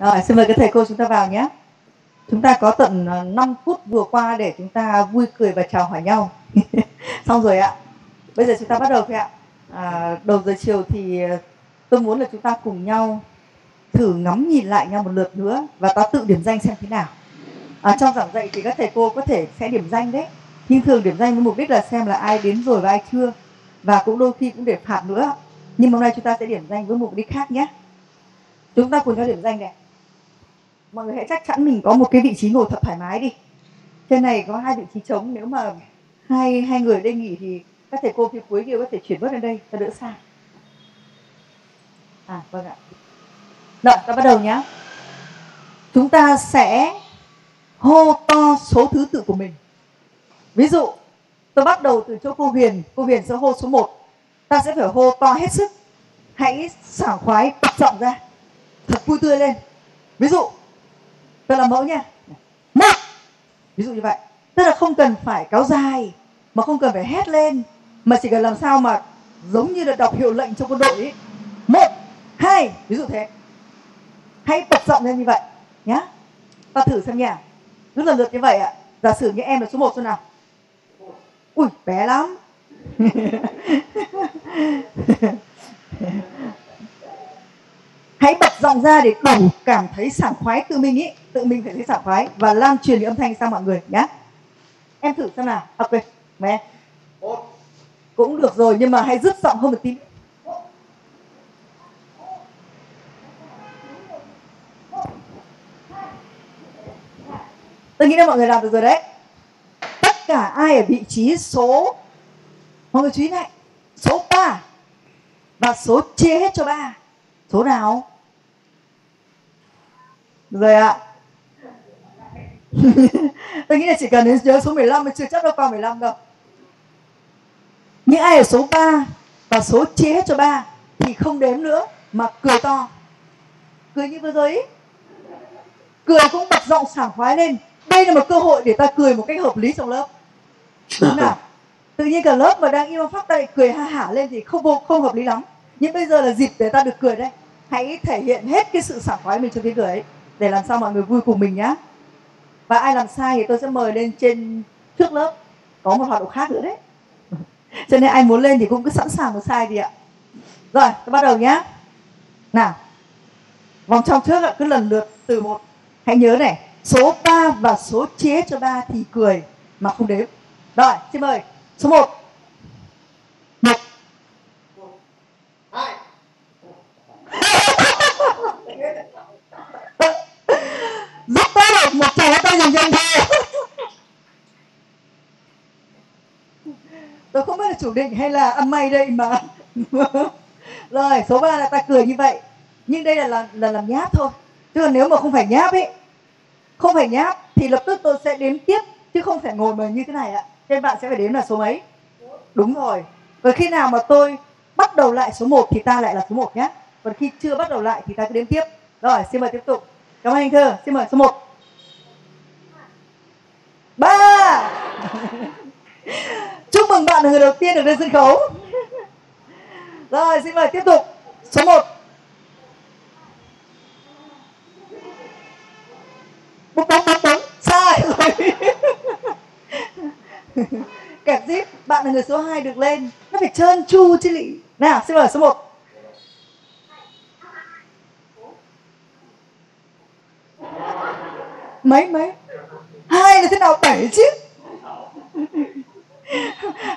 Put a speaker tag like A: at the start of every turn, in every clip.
A: Rồi, xin mời các thầy cô chúng ta vào nhé. Chúng ta có tận ờ, 5 phút vừa qua để chúng ta vui cười và chào hỏi nhau. Xong rồi ạ. Bây giờ chúng ta bắt đầu thôi ạ. À, đầu giờ chiều thì ờ, tôi muốn là chúng ta cùng nhau thử ngắm nhìn lại nhau một lượt nữa và ta tự điểm danh xem thế nào. À, trong giảng dạy thì các thầy cô có thể sẽ điểm danh đấy. Nhưng thường điểm danh với mục đích là xem là ai đến rồi và ai chưa. Và cũng đôi khi cũng để phạt nữa. Nhưng hôm nay chúng ta sẽ điểm danh với mục đích khác nhé. Chúng ta cùng nhau điểm danh này mọi người hãy chắc chắn mình có một cái vị trí ngồi thật thoải mái đi. Trên này có hai vị trí trống, nếu mà hai hai người đây nghỉ thì các thầy cô phía cuối kia có thể chuyển bớt lên đây cho đỡ xa. À vâng ạ. Rồi ta bắt đầu nhé chúng ta sẽ hô to số thứ tự của mình. Ví dụ, tôi bắt đầu từ chỗ cô Huyền. Cô Huyền sẽ hô số 1 ta sẽ phải hô to hết sức. Hãy sảng khoái bật rộng ra. Thật vui tươi lên. Ví dụ tôi làm mẫu nha một, ví dụ như vậy. Tức là không cần phải kéo dài, mà không cần phải hét lên, mà chỉ cần làm sao mà giống như là đọc hiệu lệnh trong quân đội ấy. một, hai, ví dụ thế. Hãy bật giọng lên như vậy nhá. Ta thử xem nha. Cứ lần lượt như vậy ạ. Giả sử như em là số 1 xem nào. Ui, bé lắm. hãy bật giọng ra để đủ cảm thấy sảng khoái tự mình ý. Tự mình phải thấy sảng khoái và lan truyền cái âm thanh sang mọi người nhé em thử xem nào. Ok, mẹ. Cũng được rồi, nhưng mà hãy dứt giọng hơn một tí. Tôi nghĩ là mọi người làm được rồi đấy. Tất cả ai ở vị trí số, mọi người chú ý này, số 3 và số chia hết cho ba số nào? Rồi ạ. Tôi nghĩ là chỉ cần đến nhớ số 15 mới chưa chắc đâu qua 15 đâu. Những ai ở số 3 và số chia hết cho ba thì không đếm nữa mà cười to. Cười như vừa rồi ý. cười cũng bật giọng sảng khoái lên. Đây là một cơ hội để ta cười một cách hợp lý trong lớp. Đúng nào? Tự nhiên cả lớp mà đang yêu phát tay cười ha hả lên thì không vô không hợp lý lắm. Nhưng bây giờ là dịp để ta được cười đây hãy thể hiện hết cái sự sảng khoái mình trong tiếng cười ấy, để làm sao mọi người vui cùng mình nhá. Và ai làm sai thì tôi sẽ mời lên trên trước lớp, có một hoạt động khác nữa đấy. Cho nên ai muốn lên thì cũng cứ sẵn sàng một sai đi ạ. Rồi, tôi bắt đầu nhá. Nào, vòng trong trước ạ, cứ lần lượt từ một. Hãy nhớ này, số 3 và số chia cho ba thì cười mà không đếm. Rồi, xin mời, số 1 rất tốt một tràng tay dành cho thôi tôi không biết là chủ định hay là âm may đây mà. Rồi số 3 là ta cười như vậy. Nhưng đây là là, là làm nháp thôi. Chứ nếu mà không phải nháp ấy không phải nháp thì lập tức tôi sẽ đếm tiếp chứ không phải ngồi mà như thế này ạ. Nên bạn sẽ phải đếm là số mấy? Đúng rồi. Và khi nào mà tôi bắt đầu lại số 1 thì ta lại là số 1 nhé còn khi chưa bắt đầu lại thì ta cứ đếm tiếp. Rồi xin mời tiếp tục. Cảm ơn anh thơ xin mời số 1 ba! Chúc mừng bạn là người đầu tiên được lên sân khấu. Rồi, xin mời tiếp tục. Số 1 búng búng búng búng. Sai rồi. Kẹp zip, bạn là người số 2 được lên. Nó phải trơn chu chứ lị. Nào, xin mời số 1 mấy mấy? Hai là thế nào bảy chứ?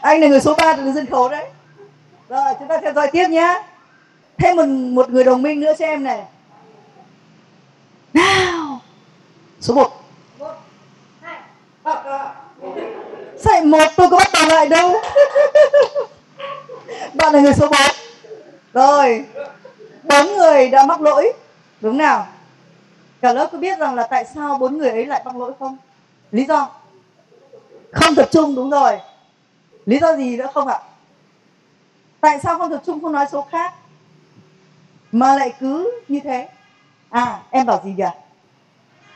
A: Anh là người số 3 trên sân khấu đấy. Rồi, chúng ta theo dõi tiếp nhé thêm một một người đồng minh nữa cho em này. Nào. Số 1 ờ, ờ. Sao một, tôi có bắt đầu lại đâu. Bạn là người số 4 Rồi. Bốn người đã mắc lỗi. Đúng nào? Cả lớp có biết rằng là tại sao bốn người ấy lại mắc lỗi không? Lý do? Không tập trung đúng rồi. Lý do gì nữa không ạ? Tại sao không tập trung không nói số khác? Mà lại cứ như thế. À em bảo gì nhỉ?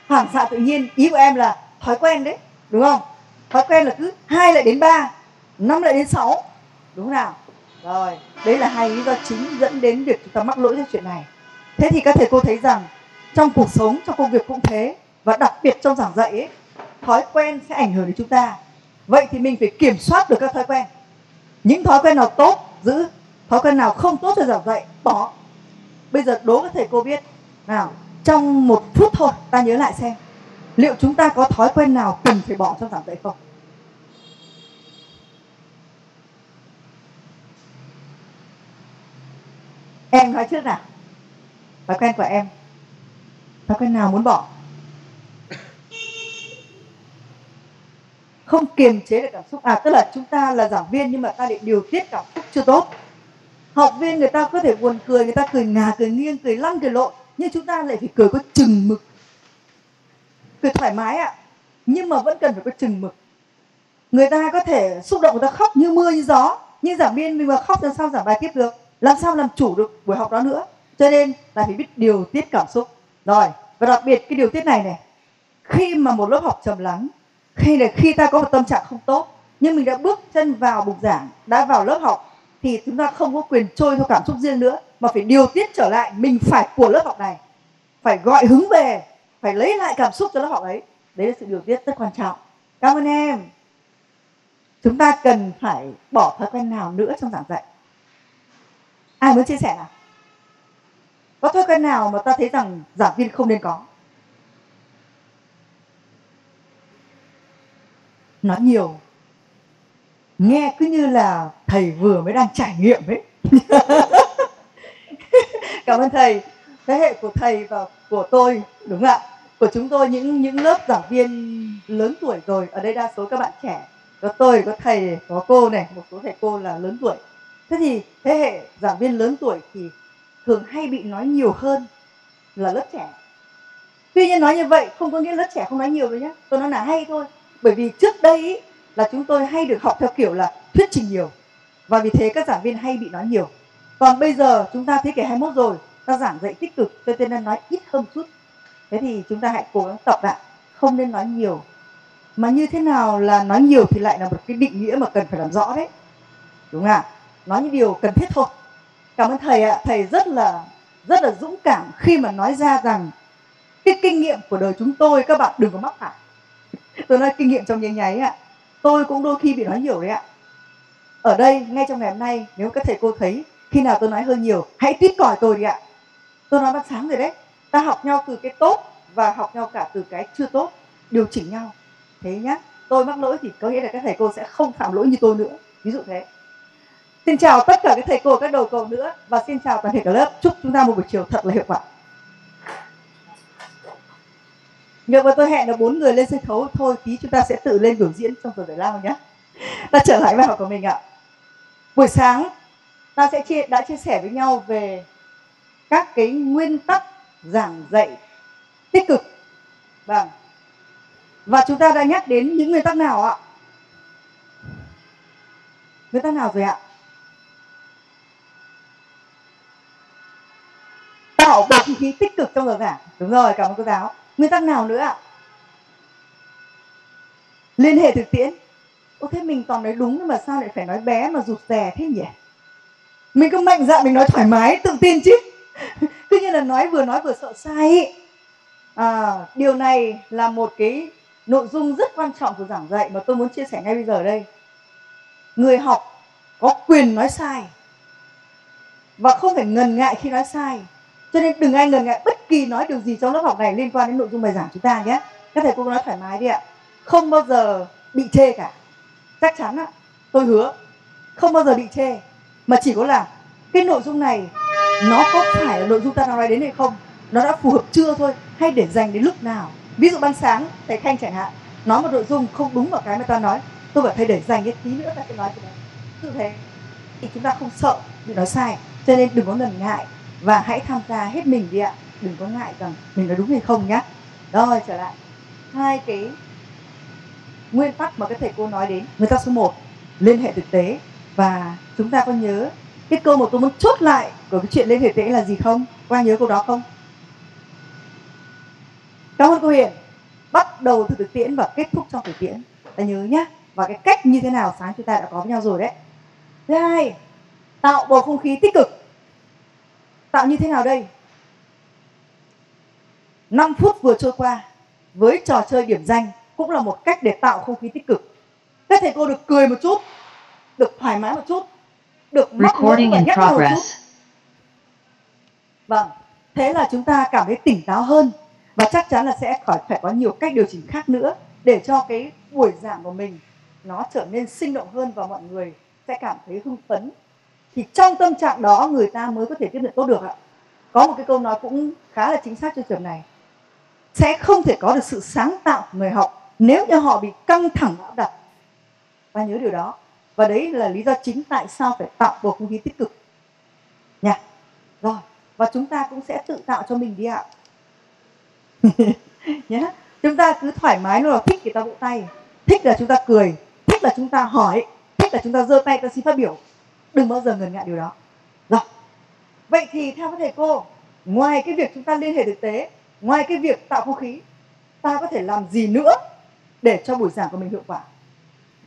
A: Phản xạ tự nhiên ý của em là thói quen đấy đúng không? Thói quen là cứ hai lại đến ba năm lại đến sáu đúng nào? Rồi đấy là hai lý do chính dẫn đến việc chúng ta mắc lỗi trong chuyện này. Thế thì các thầy cô thấy rằng trong cuộc sống trong công việc cũng thế và đặc biệt trong giảng dạy ấy, thói quen sẽ ảnh hưởng đến chúng ta. Vậy thì mình phải kiểm soát được các thói quen. Những thói quen nào tốt, giữ. Thói quen nào không tốt thì giảng dạy bỏ. Bây giờ đố các thầy cô biết. Nào, trong một phút thôi, ta nhớ lại xem. Liệu chúng ta có thói quen nào cần phải bỏ trong giảng dạy không? Em nói trước nào. Thói quen của em. Thói quen nào muốn bỏ? Không kiềm chế được cảm xúc. À tức là chúng ta là giảng viên nhưng mà ta lại điều tiết cảm xúc chưa tốt. Học viên người ta có thể buồn cười, người ta cười ngà, cười nghiêng, cười lăn, cười lộn, nhưng chúng ta lại phải cười có chừng mực. Cười thoải mái ạ à. nhưng mà vẫn cần phải có chừng mực. Người ta có thể xúc động, người ta khóc như mưa, như gió, nhưng giảng viên mình mà khóc làm sao giảng bài tiếp được? Làm sao làm chủ được buổi học đó nữa? Cho nên là phải biết điều tiết cảm xúc. Rồi, và đặc biệt cái điều tiết này này, khi mà một lớp học trầm lắng hay là khi ta có một tâm trạng không tốt, nhưng mình đã bước chân vào bục giảng, đã vào lớp học, thì chúng ta không có quyền trôi theo cảm xúc riêng nữa, mà phải điều tiết trở lại mình phải của lớp học này. Phải gọi hứng về, phải lấy lại cảm xúc cho lớp học ấy. Đấy là sự điều tiết rất quan trọng. Cảm ơn em. Chúng ta cần phải bỏ thói quen nào nữa trong giảng dạy? Ai muốn chia sẻ nào? Có thói quen nào mà ta thấy rằng giảng viên không nên có? Nói nhiều. Nghe cứ như là thầy vừa mới đang trải nghiệm ấy. Cảm ơn thầy. Thế hệ của thầy và của tôi, đúng ạ? Của chúng tôi, những những lớp giảng viên lớn tuổi rồi. Ở đây đa số các bạn trẻ. Có tôi, có thầy, có cô này, một số thầy cô là lớn tuổi. Thế thì thế hệ giảng viên lớn tuổi thì thường hay bị nói nhiều hơn là lớp trẻ. Tuy nhiên nói như vậy, không có nghĩa lớp trẻ không nói nhiều đâu nhé tôi nói là hay thôi bởi vì trước đây ý, là chúng tôi hay được học theo kiểu là thuyết trình nhiều. Và vì thế các giảng viên hay bị nói nhiều. Còn bây giờ chúng ta thế kỷ 21 rồi ta giảng dạy tích cực cho nên nói ít hơn chút. Thế thì chúng ta hãy cố gắng tập lại không nên nói nhiều. Mà như thế nào là nói nhiều thì lại là một cái định nghĩa mà cần phải làm rõ đấy. Đúng không ạ? Nói những điều cần thiết thôi. Cảm ơn thầy ạ. Thầy rất là rất là dũng cảm khi mà nói ra rằng cái kinh nghiệm của đời chúng tôi các bạn đừng có mắc phải tôi nói kinh nghiệm trong nháy nháy ạ. Tôi cũng đôi khi bị nói nhiều đấy ạ. Ở đây, ngay trong ngày hôm nay, nếu các thầy cô thấy, khi nào tôi nói hơi nhiều, hãy tít còi tôi đi ạ. Tôi nói ban sáng rồi đấy. Ta học nhau từ cái tốt và học nhau cả từ cái chưa tốt, điều chỉnh nhau. Thế nhá, tôi mắc lỗi thì có nghĩa là các thầy cô sẽ không phạm lỗi như tôi nữa. Ví dụ thế. Xin chào tất cả các thầy cô các đầu cầu nữa và xin chào toàn thể cả lớp. Chúc chúng ta một buổi chiều thật là hiệu quả. Nếu và tôi hẹn là bốn người lên sân khấu thôi tí chúng ta sẽ tự lên biểu diễn trong tuần giải lao nhé. Ta trở lại bài học của mình ạ. Buổi sáng ta sẽ chia, đã chia sẻ với nhau về các cái nguyên tắc giảng dạy tích cực. Vâng. Và chúng ta đã nhắc đến những nguyên tắc nào ạ? Nguyên tắc nào rồi ạ? Tạo bầu không khí tích cực trong giờ giảng. Đúng rồi, cảm ơn cô giáo nguyên tắc nào nữa ạ? Liên hệ thực tiễn. Ô thế mình toàn nói đúng nhưng mà sao lại phải nói bé mà rụt rè thế nhỉ? Mình cứ mạnh dạn mình nói thoải mái tự tin chứ. Cứ như là nói vừa nói vừa sợ sai ý. À, điều này là một cái nội dung rất quan trọng của giảng dạy mà tôi muốn chia sẻ ngay bây giờ đây. Người học có quyền nói sai và không phải ngần ngại khi nói sai cho nên đừng ai ngần ngại bất kỳ nói điều gì trong lớp học này liên quan đến nội dung bài giảng chúng ta nhé. Các thầy cô nói thoải mái đi ạ. Không bao giờ bị chê cả. Chắc chắn ạ. Tôi hứa, không bao giờ bị chê. Mà chỉ có là cái nội dung này, nó có phải là nội dung ta nói đến hay không, nó đã phù hợp chưa thôi, hay để dành đến lúc nào. Ví dụ ban sáng, thầy khanh chẳng hạn nói một nội dung không đúng vào cái mà ta nói. Tôi bảo thầy để dành cái tí nữa ta sẽ nói cái đấy như thế thì chúng ta không sợ bị nói sai, cho nên đừng có ngần ngại và hãy tham gia hết mình đi ạ. Đừng có ngại rằng mình nói đúng hay không nhé rồi, trở lại. Hai cái nguyên tắc mà các thầy cô nói đến. Nguyên tắc số 1 liên hệ thực tế. Và chúng ta có nhớ cái câu mà tôi muốn chốt lại của cái chuyện liên hệ thực tế là gì không? Qua nhớ câu đó không? Cảm ơn cô Hiền. Bắt đầu từ thực tiễn và kết thúc trong thực tiễn. Ta nhớ nhé và cái cách như thế nào sáng chúng ta đã có với nhau rồi đấy. Thứ hai, tạo bầu không khí tích cực tạo như thế nào đây? 5 phút vừa trôi qua với trò chơi điểm danh cũng là một cách để tạo không khí tích cực. Các thầy cô được cười một chút được thoải mái một chút được móc mỡ và nhắc một chút. vâng thế là chúng ta cảm thấy tỉnh táo hơn và chắc chắn là sẽ khỏi phải có nhiều cách điều chỉnh khác nữa để cho cái buổi giảng của mình nó trở nên sinh động hơn và mọi người sẽ cảm thấy hưng phấn thì trong tâm trạng đó, người ta mới có thể tiếp nhận tốt được ạ. Có một cái câu nói cũng khá là chính xác cho trường này. Sẽ không thể có được sự sáng tạo của người học nếu như họ bị căng thẳng áp đặt. Và nhớ điều đó. Và đấy là lý do chính tại sao phải tạo bầu không khí tích cực. Nha. Rồi. Và chúng ta cũng sẽ tự tạo cho mình đi ạ. Nhé chúng ta cứ thoải mái lúc nào thích thì ta vỗ tay. Thích là chúng ta cười. Thích là chúng ta hỏi. Thích là chúng ta giơ tay, ta xin phát biểu đừng bao giờ ngần ngại điều đó. Rồi. Vậy thì theo các thầy cô ngoài cái việc chúng ta liên hệ thực tế ngoài cái việc tạo không khí ta có thể làm gì nữa để cho buổi giảng của mình hiệu quả?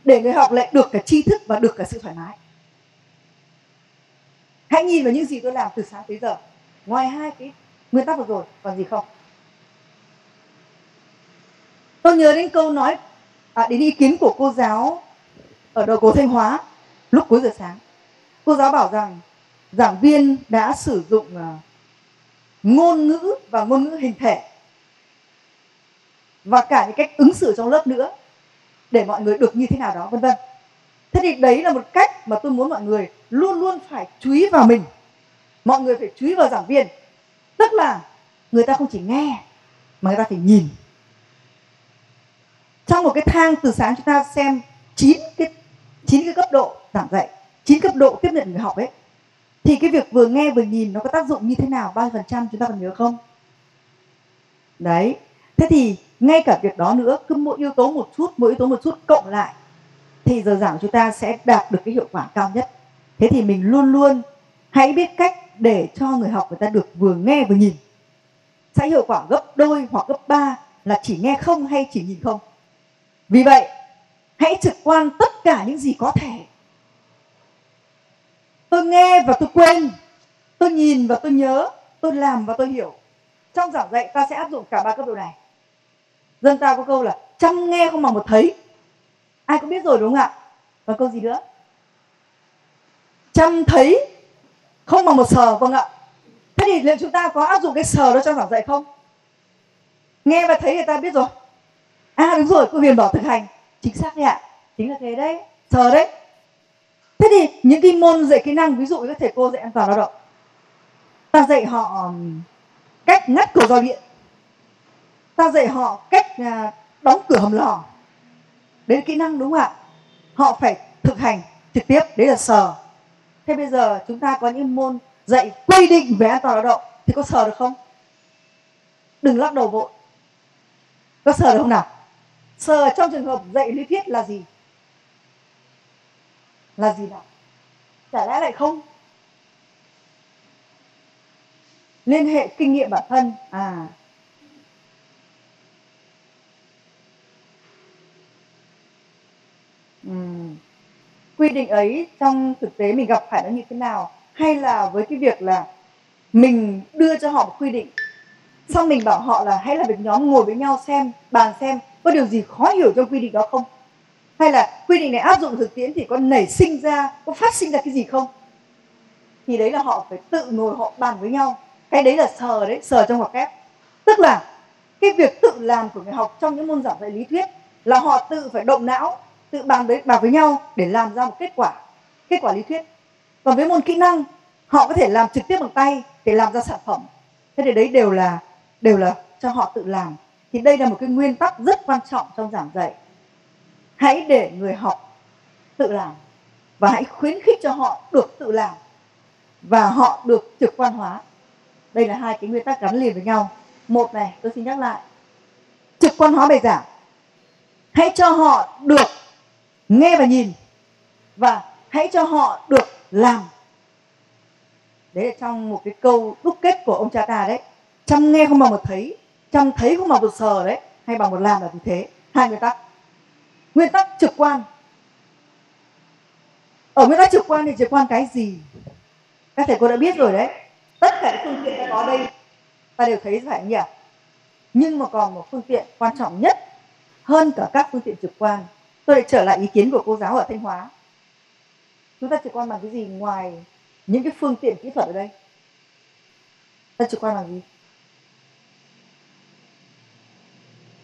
A: Để người học lại được cả tri thức và được cả sự thoải mái? Hãy nhìn vào những gì tôi làm từ sáng tới giờ. Ngoài hai cái nguyên tắc vừa rồi còn gì không? Tôi nhớ đến câu nói à, đến ý kiến của cô giáo ở đầu Cố thanh hóa lúc cuối giờ sáng cô giáo bảo rằng, giảng viên đã sử dụng à, ngôn ngữ và ngôn ngữ hình thể và cả những cách ứng xử trong lớp nữa để mọi người được như thế nào đó, vân vân. Thế thì đấy là một cách mà tôi muốn mọi người luôn luôn phải chú ý vào mình. Mọi người phải chú ý vào giảng viên. Tức là người ta không chỉ nghe mà người ta phải nhìn. Trong một cái thang từ sáng chúng ta xem chín cái chín cái cấp độ giảng dạy chín cấp độ tiếp nhận người học ấy, thì cái việc vừa nghe vừa nhìn nó có tác dụng như thế nào? ba phần trăm chúng ta còn nhớ không? Đấy. Thế thì ngay cả việc đó nữa, cứ mỗi yếu tố một chút, mỗi yếu tố một chút cộng lại, thì giờ giảng chúng ta sẽ đạt được cái hiệu quả cao nhất. Thế thì mình luôn luôn hãy biết cách để cho người học người ta được vừa nghe vừa nhìn. Sẽ hiệu quả gấp đôi hoặc gấp ba là chỉ nghe không hay chỉ nhìn không? Vì vậy, hãy trực quan tất cả những gì có thể tôi nghe và tôi quên tôi nhìn và tôi nhớ, tôi làm và tôi hiểu. Trong giảng dạy, ta sẽ áp dụng cả ba cấp độ này. Dân ta có câu là, chăm nghe không bằng một thấy. Ai cũng biết rồi, đúng không ạ? Và câu gì nữa? Chăm thấy không bằng một sờ. Vâng ạ. Thế thì liệu chúng ta có áp dụng cái sờ đó trong giảng dạy không? Nghe và thấy người ta biết rồi. À đúng rồi, cô huyền bảo thực hành. Chính xác đấy ạ. Chính là thế đấy. Sờ đấy thế thì những cái môn dạy kỹ năng, ví dụ như các thầy cô dạy an toàn lao động. Ta dạy họ cách ngắt cửa dò điện. Ta dạy họ cách à, đóng cửa hầm lò. Đấy là kỹ năng, đúng không ạ? Họ phải thực hành trực tiếp, đấy là sờ. Thế bây giờ chúng ta có những môn dạy quy định về an toàn lao động, thì có sờ được không? Đừng lắc đầu vội. Có sờ được không nào? Sờ trong trường hợp dạy lý thuyết là gì? Là gì đó? chả lẽ lại không? Liên hệ kinh nghiệm bản thân. À. Uhm. quy định ấy trong thực tế mình gặp phải nó như thế nào? Hay là với cái việc là mình đưa cho họ một quy định, xong mình bảo họ là hãy là việc nhóm ngồi với nhau xem, bàn xem có điều gì khó hiểu trong quy định đó không? Hay là quy định này áp dụng thực tiễn thì có nảy sinh ra, có phát sinh ra cái gì không? Thì đấy là họ phải tự ngồi họ bàn với nhau. Cái đấy là sờ đấy, sờ trong ngoặc kép. Tức là cái việc tự làm của người học trong những môn giảng dạy lý thuyết là họ tự phải động não, tự bàn với bàn với nhau để làm ra một kết quả kết quả lý thuyết. Còn với môn kỹ năng, họ có thể làm trực tiếp bằng tay để làm ra sản phẩm. Thế thì đấy đều là đều là cho họ tự làm. Thì đây là một cái nguyên tắc rất quan trọng trong giảng dạy hãy để người học tự làm và hãy khuyến khích cho họ được tự làm và họ được trực quan hóa. Đây là hai cái nguyên tắc gắn liền với nhau. Một này, tôi xin nhắc lại, trực quan hóa bài giảng. Hãy cho họ được nghe và nhìn và hãy cho họ được làm. Đấy là trong một cái câu đúc kết của ông cha ta đấy. Chăm nghe không bằng một thấy, chăm thấy không bằng một sờ đấy. Hay bằng một làm là như thế. Hai nguyên tắc nguyên tắc trực quan. Ở nguyên tắc trực quan thì trực quan cái gì? Các thầy cô đã biết rồi đấy. Tất cả những phương tiện ta có đây. Ta đều thấy phải nhỉ? Nhưng mà còn một phương tiện quan trọng nhất hơn cả các phương tiện trực quan. Tôi lại trở lại ý kiến của cô giáo ở thanh hóa. Chúng ta trực quan bằng cái gì ngoài những cái phương tiện kỹ thuật ở đây? Ta trực quan bằng gì?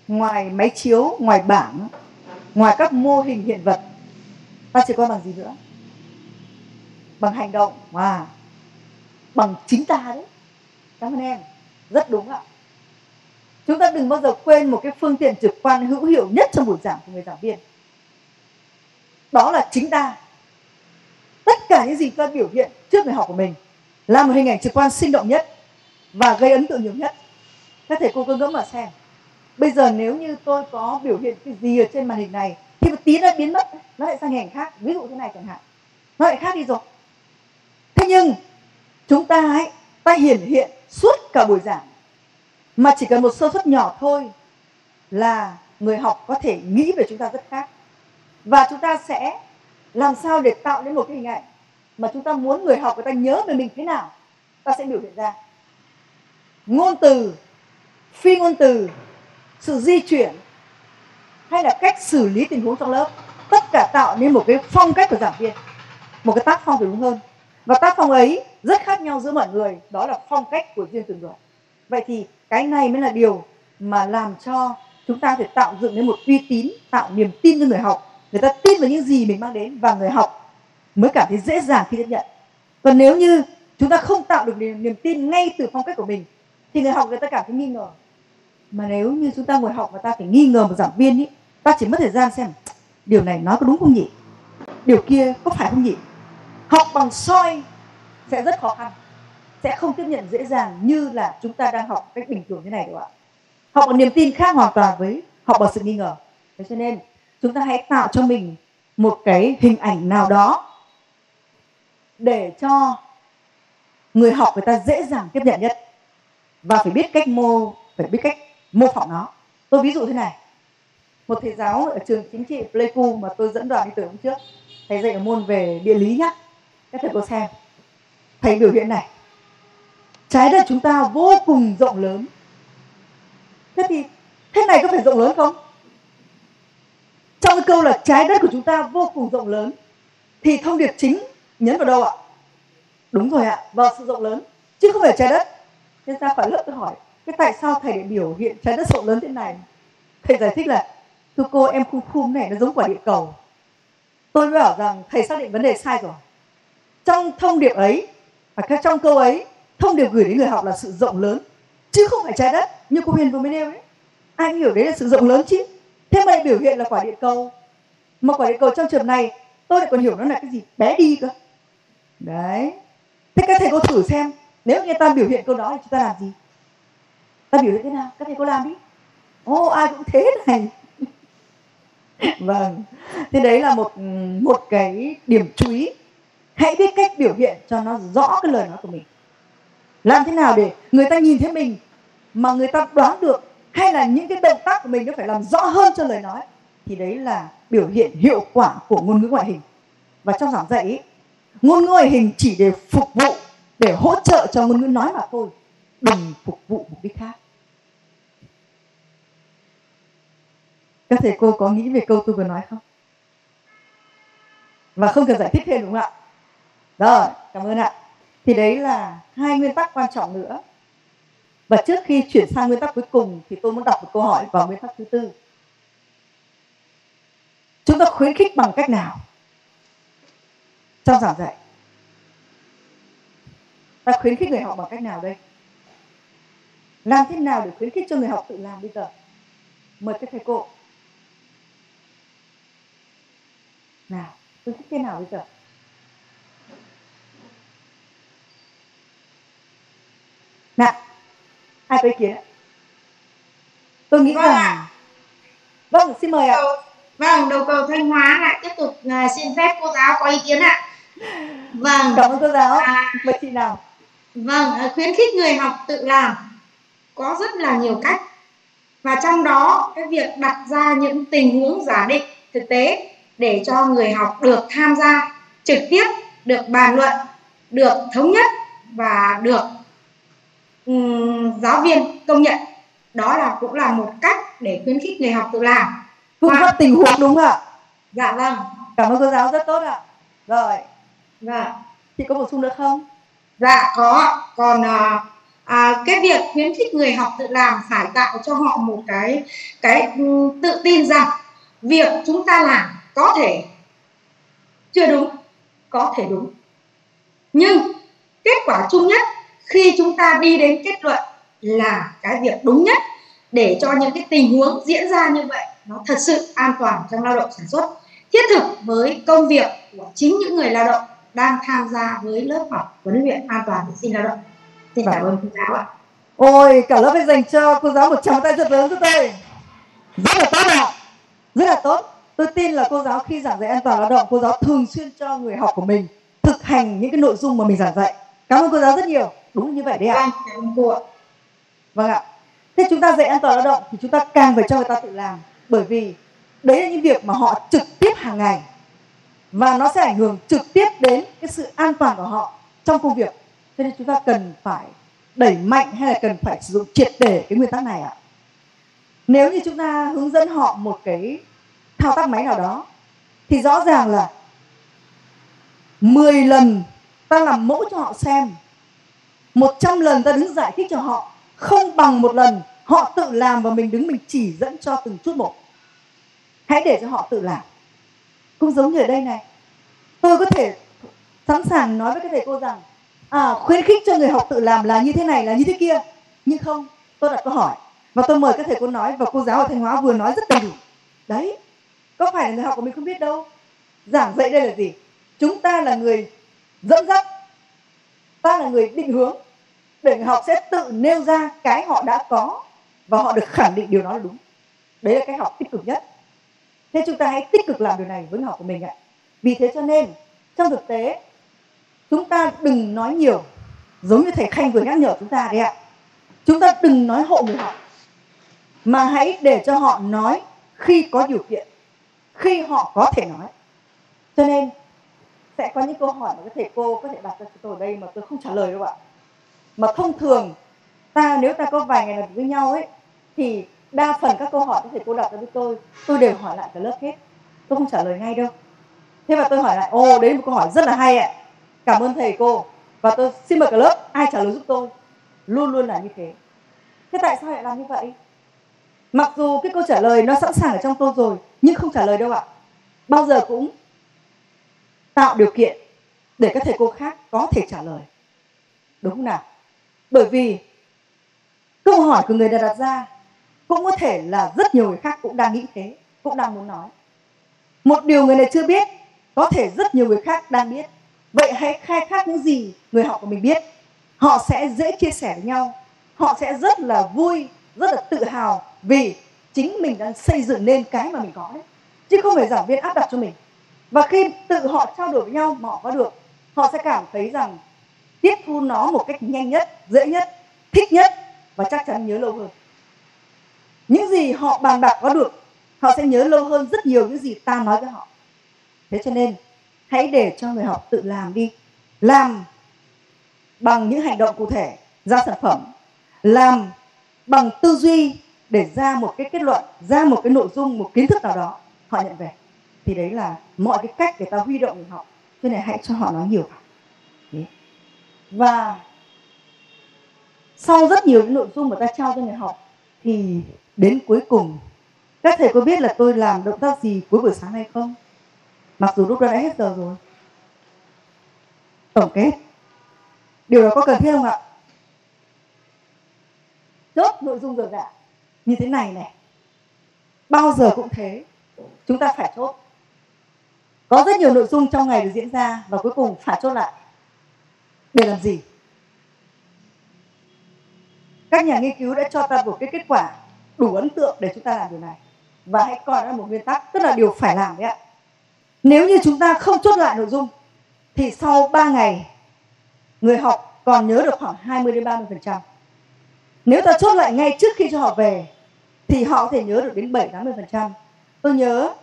A: Ngoài máy chiếu, ngoài bảng ngoài các mô hình hiện vật, ta trực quan bằng gì nữa? Bằng hành động và bằng chính ta đấy. Cảm ơn em. Rất đúng ạ. Chúng ta đừng bao giờ quên một cái phương tiện trực quan hữu hiệu nhất trong buổi giảng của người giảng viên. Đó là chính ta. Tất cả những gì ta biểu hiện trước người học của mình là một hình ảnh trực quan sinh động nhất và gây ấn tượng nhiều nhất. Các thầy cô cứ ngẫm mà xem bây giờ nếu như tôi có biểu hiện cái gì ở trên màn hình này, thì một tí nó biến mất, nó lại sang hình ảnh khác, ví dụ thế này chẳng hạn. Nó lại khác đi rồi. Thế nhưng, chúng ta ấy, ta hiển hiện suốt cả buổi giảng. Mà chỉ cần một sơ suất nhỏ thôi là người học có thể nghĩ về chúng ta rất khác. Và chúng ta sẽ làm sao để tạo nên một cái hình ảnh mà chúng ta muốn người học người ta nhớ về mình thế nào, ta sẽ biểu hiện ra. Ngôn từ, phi ngôn từ sự di chuyển hay là cách xử lý tình huống trong lớp. Tất cả tạo nên một cái phong cách của giảng viên một cái tác phong phải đúng hơn. Và tác phong ấy rất khác nhau giữa mọi người đó là phong cách của riêng từng người. Vậy thì cái này mới là điều mà làm cho chúng ta phải tạo dựng nên một uy tín tạo niềm tin cho người học. Người ta tin vào những gì mình mang đến và người học mới cảm thấy dễ dàng khi tiếp nhận. Còn nếu như chúng ta không tạo được niềm, niềm tin ngay từ phong cách của mình thì người học người ta cảm thấy nghi ngờ mà nếu như chúng ta ngồi học và ta phải nghi ngờ một giảng viên ý, ta chỉ mất thời gian xem, điều này nói có đúng không nhỉ? Điều kia có phải không nhỉ? Học bằng soi sẽ rất khó khăn, sẽ không tiếp nhận dễ dàng như là chúng ta đang học cách bình thường thế này đâu ạ. Học bằng niềm tin khác hoàn toàn với học bằng sự nghi ngờ. Thế cho nên, chúng ta hãy tạo cho mình một cái hình ảnh nào đó để cho người học người ta dễ dàng tiếp nhận nhất. Và phải biết cách mô, phải biết cách mô phỏng nó. Tôi ví dụ thế này. Một thầy giáo ở trường chính trị Pleiku mà tôi dẫn đoàn đi từ hôm trước, thầy dạy ở môn về địa lý nhá. Các thầy cô xem. Thầy biểu hiện này. Trái đất chúng ta vô cùng rộng lớn. Thế thì thế này có phải rộng lớn không? Trong cái câu là trái đất của chúng ta vô cùng rộng lớn, thì thông điệp chính nhấn vào đâu ạ? Đúng rồi ạ, vào sự rộng lớn, chứ không phải trái đất. Nên ra khỏi lớp tôi hỏi cái tại sao thầy lại biểu hiện trái đất rộng lớn thế này? Thầy giải thích là, thưa cô, em khung khung này nó giống quả địa cầu. Tôi mới bảo rằng, thầy xác định vấn đề sai rồi. Trong thông điệp ấy, và trong câu ấy, thông điệp gửi đến người học là sự rộng lớn, chứ không phải trái đất như cô huyền vừa mới nêu ấy. Ai hiểu đấy là sự rộng lớn chứ? Thế mà biểu hiện là quả địa cầu. Mà quả địa cầu trong trường này, tôi lại còn hiểu nó là cái gì? Bé đi cơ. Đấy. Thế các thầy cô thử xem, nếu như ta biểu hiện câu đó thì chúng ta làm gì? Ta biểu hiện thế nào? Các thầy cô làm đi ô oh, ai cũng thế này. Vâng. Thế đấy là một một cái điểm chú ý. Hãy biết cách biểu hiện cho nó rõ cái lời nói của mình. Làm thế nào để người ta nhìn thấy mình mà người ta đoán được hay là những cái động tác của mình nó phải làm rõ hơn cho lời nói thì đấy là biểu hiện hiệu quả của ngôn ngữ ngoại hình. Và trong giảng dạy ý, ngôn ngữ ngoại hình chỉ để phục vụ để hỗ trợ cho ngôn ngữ nói mà thôi đừng phục vụ mục đích khác. Các thầy cô có nghĩ về câu tôi vừa nói không? Và không cần giải thích thêm đúng không ạ? Rồi, cảm ơn ạ. Thì đấy là hai nguyên tắc quan trọng nữa. Và trước khi chuyển sang nguyên tắc cuối cùng thì tôi muốn đọc một câu hỏi vào nguyên tắc thứ tư. Chúng ta khuyến khích bằng cách nào? Trong giảng dạy. Ta khuyến khích người học bằng cách nào đây? Làm thế nào để khuyến khích cho người học tự làm bây giờ? Mời các thầy cô. Nào khuyến khích thế nào bây giờ? Nào ai có ý kiến ạ tôi nghĩ
B: vâng
A: rằng
B: ạ.
A: vâng xin mời ạ.
B: Vâng đầu cầu thanh hóa lại tiếp tục à, xin phép cô giáo có ý kiến ạ. Vâng.
A: Cảm ơn cô giáo.
B: À,
A: mời chị nào.
B: Vâng à, khuyến khích người học tự làm có rất là nhiều cách. Và trong đó cái việc đặt ra những tình huống giả định thực tế để cho người học được tham gia trực tiếp được bàn luận được thống nhất và được um, giáo viên công nhận. Đó là cũng là một cách để khuyến khích người học tự làm.
A: Phương pháp tình huống đúng không ạ?
B: Dạ vâng.
A: Cảm ơn cô giáo rất tốt ạ. Rồi.
B: Vâng.
A: Chị có bổ sung được không?
B: Dạ có còn à, à, cái việc khuyến khích người học tự làm phải tạo cho họ một cái cái tự tin rằng việc chúng ta làm có thể chưa đúng có thể đúng. Nhưng kết quả chung nhất khi chúng ta đi đến kết luận là cái việc đúng nhất để cho những cái tình huống diễn ra như vậy nó thật sự an toàn trong lao động sản xuất. Thiết thực với công việc của chính những người lao động đang tham gia với lớp học huấn luyện an toàn vệ sinh lao động xin cảm ơn cô giáo ạ.
A: Ôi cả lớp phải dành cho cô giáo một tràng tay rất lớn giúp tôi rất là tốt ạ. Rất là tốt. Tôi tin là cô giáo khi giảng dạy an toàn lao động cô giáo thường xuyên cho người học của mình thực hành những cái nội dung mà mình giảng dạy. Cảm ơn cô giáo rất nhiều. Đúng như vậy đấy ạ.
B: Vâng cảm ơn cô ạ.
A: Vâng ạ. Thế chúng ta dạy an toàn lao động thì chúng ta càng phải cho người ta tự làm. Bởi vì đấy là những việc mà họ trực tiếp hàng ngày. Và nó sẽ ảnh hưởng trực tiếp đến cái sự an toàn của họ trong công việc cho nên chúng ta cần phải đẩy mạnh hay là cần phải sử dụng triệt để cái nguyên tắc này ạ? Nếu như chúng ta hướng dẫn họ một cái thao tác máy nào đó, thì rõ ràng là 10 lần ta làm mẫu cho họ xem 100 lần ta đứng giải thích cho họ, không bằng một lần họ tự làm và mình đứng mình chỉ dẫn cho từng chút một. Hãy để cho họ tự làm. Cũng giống như ở đây này, tôi có thể sẵn sàng nói với các thầy cô rằng à, khuyến khích cho người học tự làm là như thế này là như thế kia. Nhưng không tôi đặt câu hỏi và tôi mời các thầy cô nói và cô giáo ở thanh hóa vừa nói rất đầy đủ. Đấy có phải là người học của mình không biết đâu? Giảng dạy đây là gì? Chúng ta là người dẫn dắt ta là người định hướng để người học sẽ tự nêu ra cái họ đã có và họ được khẳng định điều đó là đúng. Đấy là cái học tích cực nhất. Thế chúng ta hãy tích cực làm điều này với người học của mình ạ. Vì thế cho nên trong thực tế chúng ta đừng nói nhiều. Giống như thầy khanh vừa nhắc nhở chúng ta đấy ạ. Chúng ta đừng nói hộ người học mà hãy để cho họ nói khi có điều kiện, khi họ có thể nói. Cho nên, sẽ có những câu hỏi mà các thầy cô có thể đặt ra cho tôi ở đây mà tôi không trả lời đâu ạ. Mà thông thường, ta nếu ta có vài ngày làm với nhau ấy, thì đa phần các câu hỏi các thầy cô đặt ra với tôi tôi đều hỏi lại cả lớp hết. Tôi không trả lời ngay đâu. Thế mà tôi hỏi lại, ồ, đấy là một câu hỏi rất là hay ạ cảm ơn thầy cô. Và tôi xin mời cả lớp, ai trả lời giúp tôi? Luôn luôn là như thế. Thế tại sao lại làm như vậy? Mặc dù cái câu trả lời nó sẵn sàng ở trong tôi rồi, nhưng không trả lời đâu ạ. Bao giờ cũng tạo điều kiện để các thầy cô khác có thể trả lời. Đúng không nào? Bởi vì câu hỏi của người đặt ra cũng có thể là rất nhiều người khác cũng đang nghĩ thế, cũng đang muốn nói. Một điều người này chưa biết, có thể rất nhiều người khác đang biết vậy hãy khai thác những gì người học của mình biết. Họ sẽ dễ chia sẻ với nhau. Họ sẽ rất là vui, rất là tự hào vì chính mình đang xây dựng nên cái mà mình có đấy. Chứ không phải giảng viên áp đặt cho mình. Và khi tự họ trao đổi với nhau mà họ có được, họ sẽ cảm thấy rằng tiếp thu nó một cách nhanh nhất, dễ nhất, thích nhất và chắc chắn nhớ lâu hơn. Những gì họ bàn bạc có được, họ sẽ nhớ lâu hơn rất nhiều những gì ta nói với họ. Thế cho nên hãy để cho người học tự làm đi. Làm bằng những hành động cụ thể, ra sản phẩm. Làm bằng tư duy để ra một cái kết luận, ra một cái nội dung, một kiến thức nào đó, họ nhận về. Thì đấy là mọi cái cách để ta huy động người học cho nên hãy cho họ nói nhiều vào. Và sau rất nhiều những nội dung mà ta trao cho người học thì đến cuối cùng, các thầy có biết là tôi làm động tác gì cuối buổi sáng hay không? Mặc dù lúc đó đã hết giờ rồi. Tổng kết. Điều đó có cần thiết không ạ? Chốt nội dung rồi ạ. Như thế này này. Bao giờ cũng thế. Chúng ta phải chốt. Có rất nhiều nội dung trong ngày được diễn ra và cuối cùng phải chốt lại. Để làm gì? Các nhà nghiên cứu đã cho ta một cái kết quả đủ ấn tượng để chúng ta làm điều này. Và hãy coi đó là một nguyên tắc, tức là điều phải làm đấy ạ nếu như chúng ta không chốt lại nội dung, thì sau 3 ngày, người học còn nhớ được khoảng 20 đến 30 phần trăm. Nếu ta chốt lại ngay trước khi cho họ về, thì họ có thể nhớ được đến 7 80 phần trăm. Tôi nhớ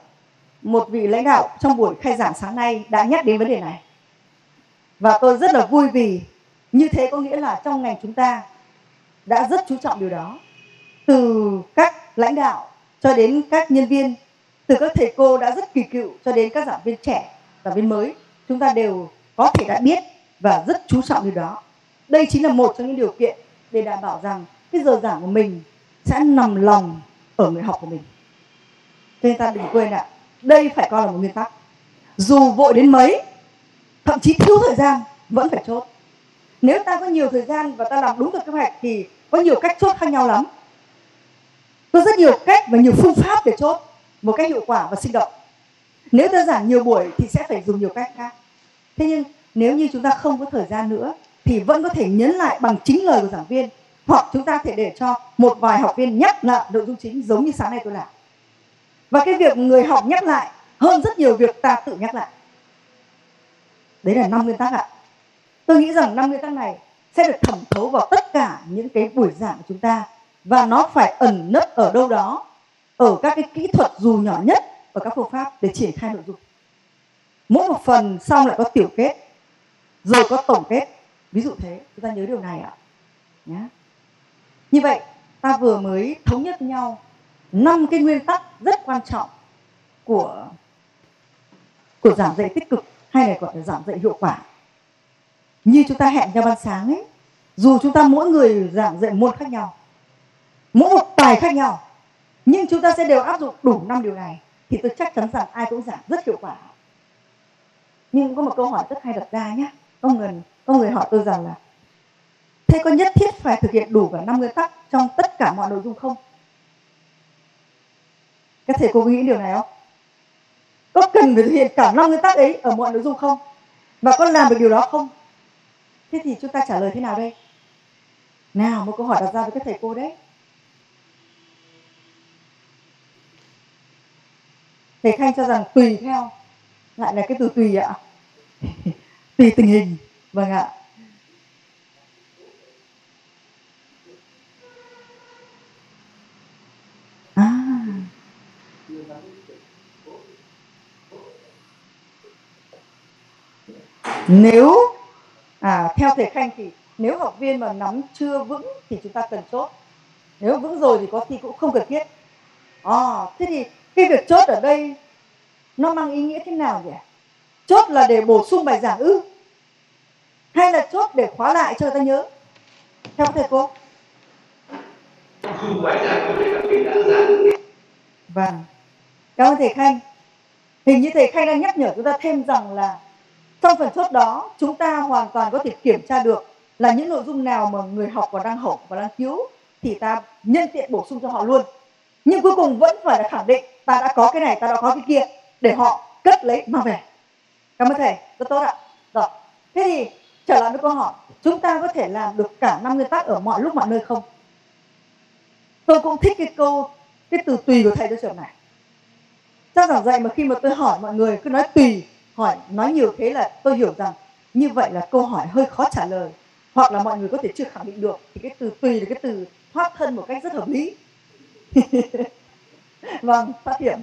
A: một vị lãnh đạo trong buổi khai giảng sáng nay đã nhắc đến vấn đề này. Và tôi rất là vui vì như thế có nghĩa là trong ngành chúng ta đã rất chú trọng điều đó. Từ các lãnh đạo cho đến các nhân viên từ các thầy cô đã rất kỳ cựu cho đến các giảng viên trẻ giảng viên mới. Chúng ta đều có thể đã biết và rất chú trọng điều đó. Đây chính là một trong những điều kiện để đảm bảo rằng cái giờ giảng của mình sẽ nằm lòng ở người học của mình. Cho nên ta đừng quên ạ, đây phải coi là một nguyên tắc. Dù vội đến mấy, thậm chí thiếu thời gian vẫn phải chốt. Nếu ta có nhiều thời gian và ta làm đúng được kế hoạch thì có nhiều cách chốt khác nhau lắm. Có rất nhiều cách và nhiều phương pháp để chốt một cách hiệu quả và sinh động. Nếu ta giảng nhiều buổi thì sẽ phải dùng nhiều cách khác. Thế nhưng, nếu như chúng ta không có thời gian nữa, thì vẫn có thể nhấn lại bằng chính lời của giảng viên, hoặc chúng ta thể để cho một vài học viên nhắc lại nội dung chính giống như sáng nay tôi làm. Và cái việc người học nhắc lại hơn rất nhiều việc ta tự nhắc lại. Đấy là năm nguyên tắc ạ. Tôi nghĩ rằng năm nguyên tắc này sẽ được thẩm thấu vào tất cả những cái buổi giảng của chúng ta, và nó phải ẩn nấp ở đâu đó ở các cái kỹ thuật dù nhỏ nhất ở các phương pháp để triển khai nội dung. Mỗi một phần xong lại có tiểu kết rồi có tổng kết. Ví dụ thế, chúng ta nhớ điều này ạ. Nhé như vậy, ta vừa mới thống nhất với nhau năm cái nguyên tắc rất quan trọng của của giảng dạy tích cực hay là gọi là giảng dạy hiệu quả. Như chúng ta hẹn nhau ban sáng ấy, dù chúng ta mỗi người giảng dạy môn khác nhau, mỗi một bài khác nhau nhưng chúng ta sẽ đều áp dụng đủ năm điều này, thì tôi chắc chắn rằng ai cũng giảm rất hiệu quả. Nhưng có một câu hỏi rất hay đặt ra nhé. Có người có người hỏi tôi rằng là, thế có nhất thiết phải thực hiện đủ cả năm nguyên tắc trong tất cả mọi nội dung không? Các thầy cô nghĩ điều này không? Có cần phải thực hiện cả năm nguyên tắc ấy ở mọi nội dung không? Và có làm được điều đó không? Thế thì chúng ta trả lời thế nào đây? Nào, một câu hỏi đặt ra với các thầy cô đấy. Thầy khanh cho rằng tùy theo lại là cái từ tùy ạ. Tùy tình hình vâng ạ. À. nếu à theo thầy khanh thì nếu học viên mà nắm chưa vững thì chúng ta cần chốt. Nếu vững rồi thì có khi cũng không cần thiết. À, thế thì cái việc chốt ở đây, nó mang ý nghĩa thế nào nhỉ? Chốt là để bổ sung bài giảng ư? Hay là chốt để khóa lại cho người ta nhớ? Theo thầy cô. Vâng. Cảm ơn thầy khanh. Hình như thầy khanh đang nhắc nhở chúng ta thêm rằng là trong phần chốt đó, chúng ta hoàn toàn có thể kiểm tra được là những nội dung nào mà người học còn đang học và đang thiếu thì ta nhân tiện bổ sung cho họ luôn nhưng cuối cùng vẫn phải là khẳng định ta đã có cái này, ta đã có cái kia, để họ cất lấy mà về. Cảm ơn thầy, rất tốt ạ. Rồi, thế thì trở lại với câu hỏi, chúng ta có thể làm được cả năm nguyên tắc ở mọi lúc mọi nơi không? Tôi cũng thích cái câu, cái từ tùy của thầy cho trường này trong giảng dạy mà khi mà tôi hỏi mọi người, cứ nói tùy, hỏi, nói nhiều thế là tôi hiểu rằng như vậy là câu hỏi hơi khó trả lời. Hoặc là mọi người có thể chưa khẳng định được, thì cái từ tùy là cái từ thoát thân một cách rất hợp lý. vâng phát hiểm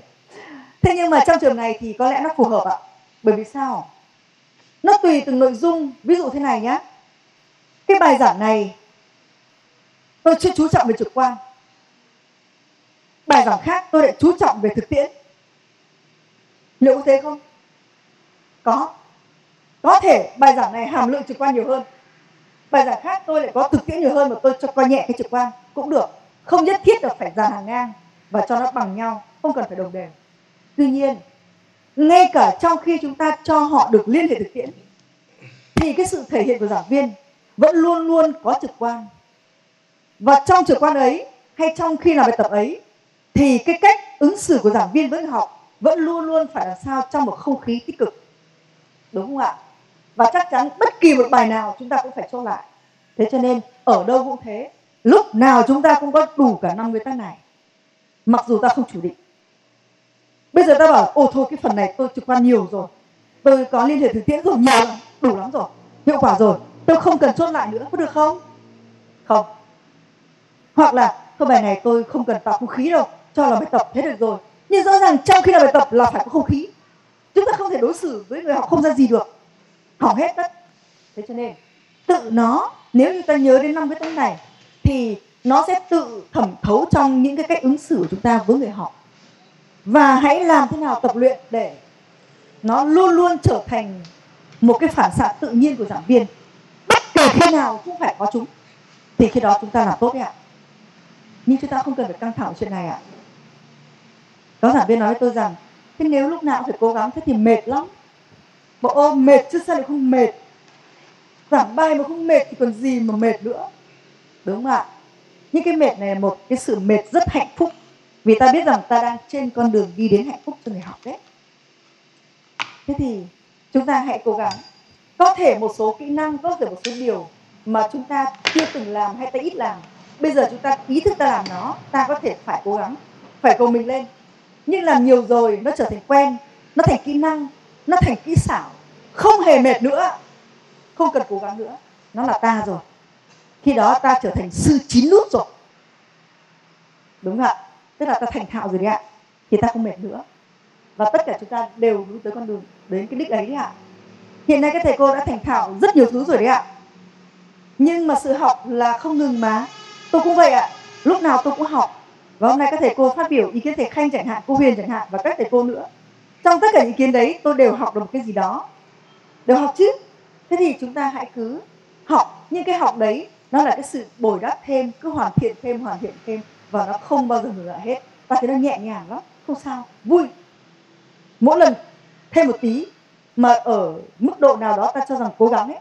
A: thế nhưng mà trong trường này thì có lẽ nó phù hợp ạ. Bởi vì sao? Nó tùy từng nội dung, ví dụ thế này nhé cái bài giảng này, tôi chưa chú trọng về trực quan. Bài giảng khác tôi lại chú trọng về thực tiễn. Liệu có thế không? Có. Có thể bài giảng này hàm lượng trực quan nhiều hơn. Bài giảng khác tôi lại có thực tiễn nhiều hơn mà tôi cho coi nhẹ cái trực quan cũng được không nhất thiết là phải dàn hàng ngang và cho nó bằng nhau, không cần phải đồng đều. Tuy nhiên, ngay cả trong khi chúng ta cho họ được liên hệ thực tiễn, thì cái sự thể hiện của giảng viên vẫn luôn luôn có trực quan. Và trong trực quan ấy, hay trong khi làm bài tập ấy, thì cái cách ứng xử của giảng viên với người học vẫn luôn luôn phải làm sao trong một không khí tích cực. Đúng không ạ? Và chắc chắn bất kỳ một bài nào chúng ta cũng phải chốt lại. Thế cho nên, ở đâu cũng thế lúc nào chúng ta cũng có đủ cả năm nguyên tắc này. Mặc dù ta không chủ định. Bây giờ ta bảo ô thôi, cái phần này tôi trực quan nhiều rồi. Tôi có liên hệ thực tiễn rồi, nhiều lắm, đủ lắm rồi. Hiệu quả rồi. Tôi không cần chốt lại nữa, có được không? Không. Hoặc là cái bài này tôi không cần tạo không khí đâu, cho là bài tập thế được rồi. Nhưng rõ ràng trong khi làm bài tập là phải có không khí. Chúng ta không thể đối xử với người học không ra gì được. Hỏng hết tất thế cho nên, tự nó, nếu như ta nhớ đến năm cái tấm này thì nó sẽ tự thẩm thấu trong những cái cách ứng xử của chúng ta với người họ. Và hãy làm thế nào tập luyện để nó luôn luôn trở thành một cái phản xạ tự nhiên của giảng viên. Bất kể khi nào cũng phải có chúng, thì khi đó chúng ta làm tốt đấy ạ. Nhưng chúng ta không cần phải căng thẳng chuyện này ạ. Có giảng viên nói với tôi rằng, thế nếu lúc nào cũng phải cố gắng, thế thì mệt lắm. Bộ ô, mệt chứ sao lại không mệt? Giảng bài mà không mệt thì còn gì mà mệt nữa đúng không ạ. Những cái mệt này là một cái sự mệt rất hạnh phúc. Vì ta biết rằng ta đang trên con đường đi đến hạnh phúc cho người học đấy. Thế thì chúng ta hãy cố gắng. Có thể một số kỹ năng, có thể một số điều mà chúng ta chưa từng làm hay ta ít làm, bây giờ chúng ta ý thức ta làm nó, ta có thể phải cố gắng, phải cầu mình lên. Nhưng làm nhiều rồi, nó trở thành quen, nó thành kỹ năng, nó thành kỹ xảo, không hề mệt nữa. Không cần cố gắng nữa. Nó là ta rồi khi đó ta trở thành sư chín nút rồi. Đúng không ạ? Tức là ta thành thạo rồi đấy ạ. Thì ta không mệt nữa. Và tất cả chúng ta đều hướng tới con đường đến cái đích ấy đấy ạ. Hiện nay các thầy cô đã thành thạo rất nhiều thứ rồi đấy ạ. Nhưng mà sự học là không ngừng mà. Tôi cũng vậy ạ. Lúc nào tôi cũng học. Và hôm nay các thầy cô phát biểu ý kiến thầy khanh chẳng hạn, cô huyền chẳng hạn và các thầy cô nữa. Trong tất cả ý kiến đấy, tôi đều học được một cái gì đó. Đều học chứ. Thế thì chúng ta hãy cứ học. Nhưng cái học đấy nó là cái sự bồi đắp thêm cứ hoàn thiện thêm hoàn thiện thêm và nó không bao giờ ngừng lại hết. Ta thấy nó nhẹ nhàng lắm không sao vui. Mỗi lần thêm một tí mà ở mức độ nào đó ta cho rằng cố gắng ấy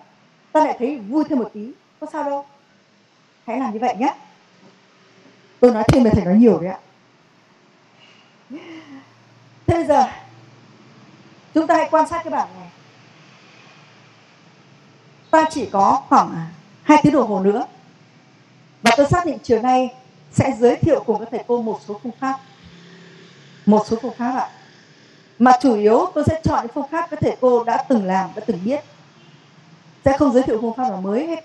A: ta lại thấy vui thêm một tí có sao đâu. Hãy làm như vậy nhé. Tôi nói thêm là thầy nói nhiều đấy ạ. Thế bây giờ chúng ta hãy quan sát cái bảng này. Ta chỉ có khoảng hai tiếng đồng hồ nữa. Và tôi xác định chiều nay sẽ giới thiệu cùng các thầy cô một số phương pháp. Một số phương pháp ạ. Mà chủ yếu tôi sẽ chọn những phương pháp các thầy cô đã từng làm, đã từng biết. Sẽ không giới thiệu phương pháp nào mới hết.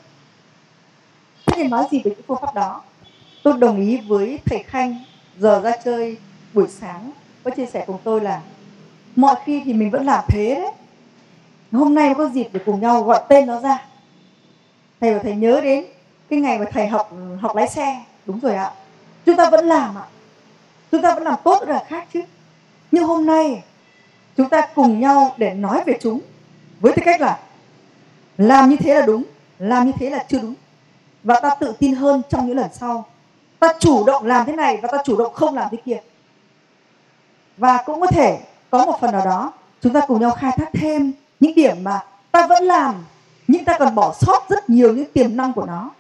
A: Thế thì nói gì về những phương pháp đó? Tôi đồng ý với thầy khanh giờ ra chơi buổi sáng, có chia sẻ cùng tôi là mọi khi thì mình vẫn làm thế đấy. Hôm nay có dịp để cùng nhau gọi tên nó ra thầy và thầy nhớ đến cái ngày mà thầy học học lái xe. Đúng rồi ạ. Chúng ta vẫn làm ạ. Chúng ta vẫn làm tốt là khác chứ. Nhưng hôm nay, chúng ta cùng nhau để nói về chúng với tư cách là làm như thế là đúng, làm như thế là chưa đúng. Và ta tự tin hơn trong những lần sau. Ta chủ động làm thế này và ta chủ động không làm thế kia. Và cũng có thể có một phần nào đó, chúng ta cùng nhau khai thác thêm những điểm mà ta vẫn làm nhưng ta còn bỏ sót rất nhiều những tiềm năng của nó.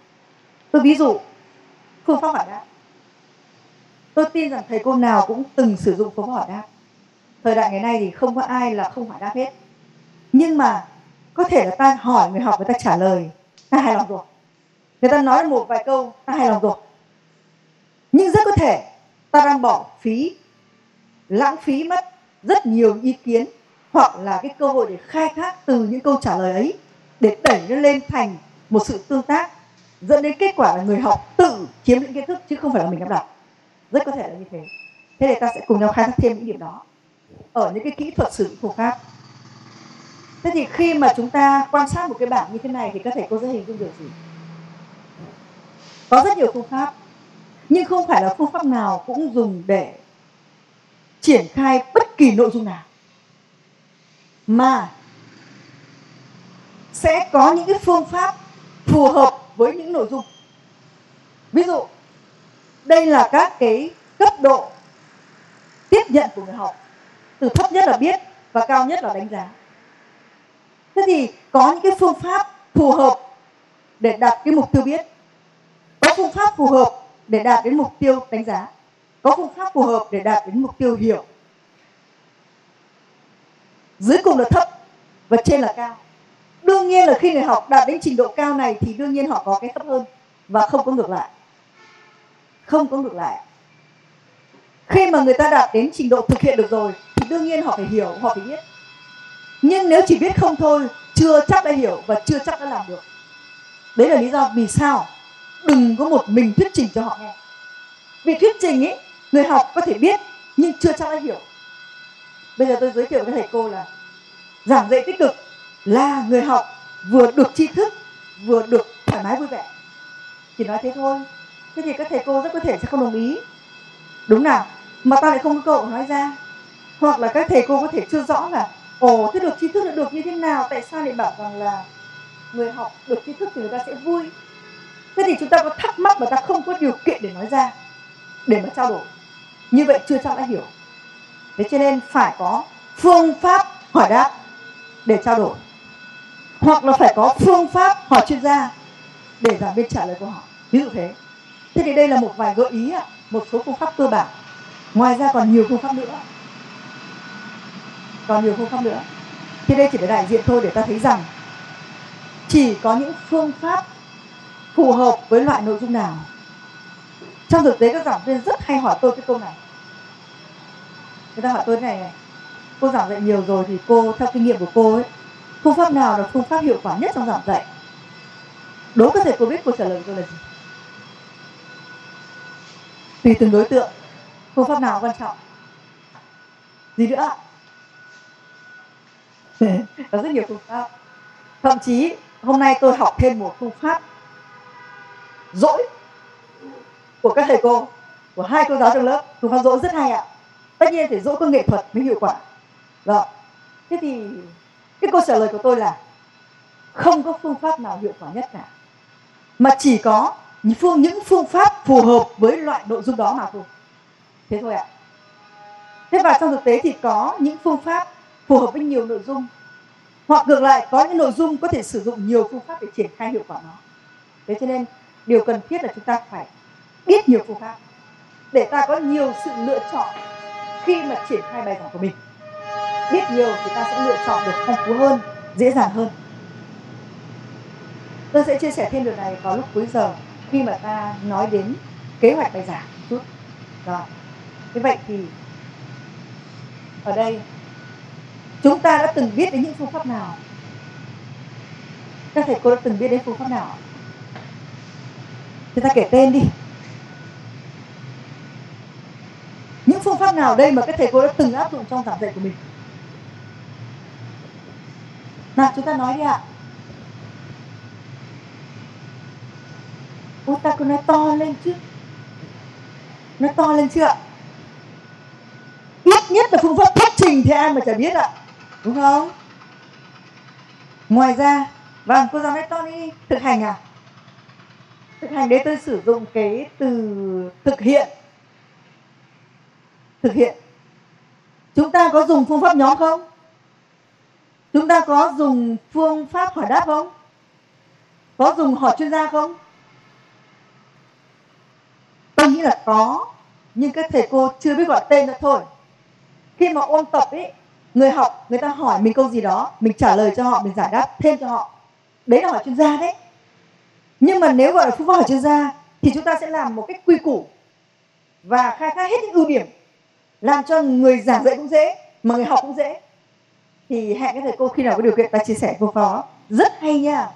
A: Tôi ví dụ, phương pháp hỏi đáp tôi tin rằng thầy cô nào cũng từng sử dụng phương pháp hỏi đáp thời đại ngày nay thì không có ai là không hỏi đáp hết. Nhưng mà có thể là ta hỏi người học, người ta trả lời, ta hài lòng rồi. Người ta nói một vài câu, ta hài lòng rồi. Nhưng rất có thể ta đang bỏ phí, lãng phí mất rất nhiều ý kiến hoặc là cái cơ hội để khai thác từ những câu trả lời ấy để đẩy nó lên thành một sự tương tác, dẫn đến kết quả là người học tự chiếm lĩnh kiến thức, chứ không phải là mình áp đặt. Rất có thể là như thế. Thế thì ta sẽ cùng nhau khai thác thêm những điểm đó ở những cái kỹ thuật sử dụng phương pháp. Thế thì khi mà chúng ta quan sát một cái bảng như thế này thì các thầy cô sẽ hình dung được gì? Có rất nhiều phương pháp, nhưng không phải là phương pháp nào cũng dùng để triển khai bất kỳ nội dung nào. Mà sẽ có những cái phương pháp phù hợp với những nội dung. Ví dụ, đây là các cái cấp độ tiếp nhận của người học, từ thấp nhất là biết và cao nhất là đánh giá. Thế thì có những cái phương pháp phù hợp để đạt cái mục tiêu biết. Có phương pháp phù hợp để đạt đến mục tiêu đánh giá. Có phương pháp phù hợp để đạt đến mục tiêu hiểu. Dưới cùng là thấp và trên là cao đương nhiên là khi người học đạt đến trình độ cao này thì đương nhiên họ có cái thấp hơn và không có ngược lại. Không có ngược lại. Khi mà người ta đạt đến trình độ thực hiện được rồi thì đương nhiên họ phải hiểu, họ phải biết. Nhưng nếu chỉ biết không thôi, chưa chắc đã hiểu và chưa chắc đã làm được. Đấy là lý do vì sao đừng có một mình thuyết trình cho họ nghe. Vì thuyết trình ấy người học có thể biết nhưng chưa chắc đã hiểu. Bây giờ tôi giới thiệu với thầy cô là giảng dạy tích cực là người học vừa được tri thức, vừa được thoải mái vui vẻ. Chỉ nói thế thôi. Thế thì các thầy cô rất có thể sẽ không đồng ý. Đúng nào? Mà ta lại không có cơ hội nói ra. Hoặc là các thầy cô có thể chưa rõ là, ồ, thế được tri thức được như thế nào? Tại sao lại bảo rằng là người học được tri thức thì người ta sẽ vui? Thế thì chúng ta có thắc mắc mà ta không có điều kiện để nói ra, để mà trao đổi. Như vậy chưa chắc đã hiểu. Thế cho nên phải có phương pháp hỏi đáp để trao đổi hoặc là phải có phương pháp hỏi chuyên gia để giảng viên trả lời câu hỏi ví dụ thế. Thế thì đây là một vài gợi ý một số phương pháp cơ bản. Ngoài ra còn nhiều phương pháp nữa. Còn nhiều phương pháp nữa. Thì đây chỉ là đại diện thôi để ta thấy rằng chỉ có những phương pháp phù hợp với loại nội dung nào. Trong thực tế các giảng viên rất hay hỏi tôi cái câu này. Người ta hỏi tôi này này. Cô giảng dạy nhiều rồi thì cô, theo kinh nghiệm của cô ấy phương pháp nào là phương pháp hiệu quả nhất trong giảng dạy? Đố có thể cô biết câu trả lời của tôi là gì? Tùy từng đối tượng, phương pháp nào quan trọng? Gì nữa? Có rất nhiều phương pháp. Thậm chí, hôm nay tôi học thêm một phương pháp dỗi của các thầy cô, của hai cô giáo trong lớp. Phương pháp dỗi rất hay ạ. Tất nhiên phải dỗi có nghệ thuật mới hiệu quả. Rồi thế thì cái câu trả lời của tôi là không có phương pháp nào hiệu quả nhất cả. Mà chỉ có những phương những phương pháp phù hợp với loại nội dung đó mà thôi. Thế thôi ạ. Thế và trong thực tế thì có những phương pháp phù hợp với nhiều nội dung, hoặc ngược lại có những nội dung có thể sử dụng nhiều phương pháp để triển khai hiệu quả nó. Thế cho nên điều cần thiết là chúng ta phải biết nhiều phương pháp để ta có nhiều sự lựa chọn khi mà triển khai bài giảng của mình biết nhiều thì ta sẽ lựa chọn được phong phú hơn, dễ dàng hơn. Tôi sẽ chia sẻ thêm điều này vào lúc cuối giờ, khi mà ta nói đến kế hoạch bài giảng một chút. Rồi thế vậy thì ở đây, chúng ta đã từng biết đến những phương pháp nào? Các thầy cô đã từng biết đến phương pháp nào chúng ta kể tên đi. Những phương pháp nào đây mà các thầy cô đã từng áp dụng trong giảng dạy của mình? Nào, chúng ta nói đi ạ. Ôi ta cứ nói to lên chứ. Nói to lên chưa ạ? Ít nhất là phương pháp thuyết trình thì ai mà chả biết ạ? Đúng không? Ngoài ra Vâng cô giáo nói to đi. Thực hành à? Thực hành đấy, tôi sử dụng cái từ thực hiện. Thực hiện. Chúng ta có dùng phương pháp nhóm không? Chúng ta có dùng phương pháp hỏi đáp không? Có dùng hỏi chuyên gia không? Tôi nghĩ là có, nhưng các thầy cô chưa biết gọi tên nữa thôi. Khi mà ôn tập ấy, người học người ta hỏi mình câu gì đó, mình trả lời cho họ, mình giải đáp thêm cho họ. Đấy là hỏi chuyên gia đấy. Nhưng mà nếu gọi là phương pháp hỏi chuyên gia thì chúng ta sẽ làm một cách quy củ và khai thác hết những ưu điểm làm cho người giảng dạy cũng dễ mà người học cũng dễ thì hẹn các thầy cô khi nào có điều kiện ta chia sẻ cô pháp rất hay nha.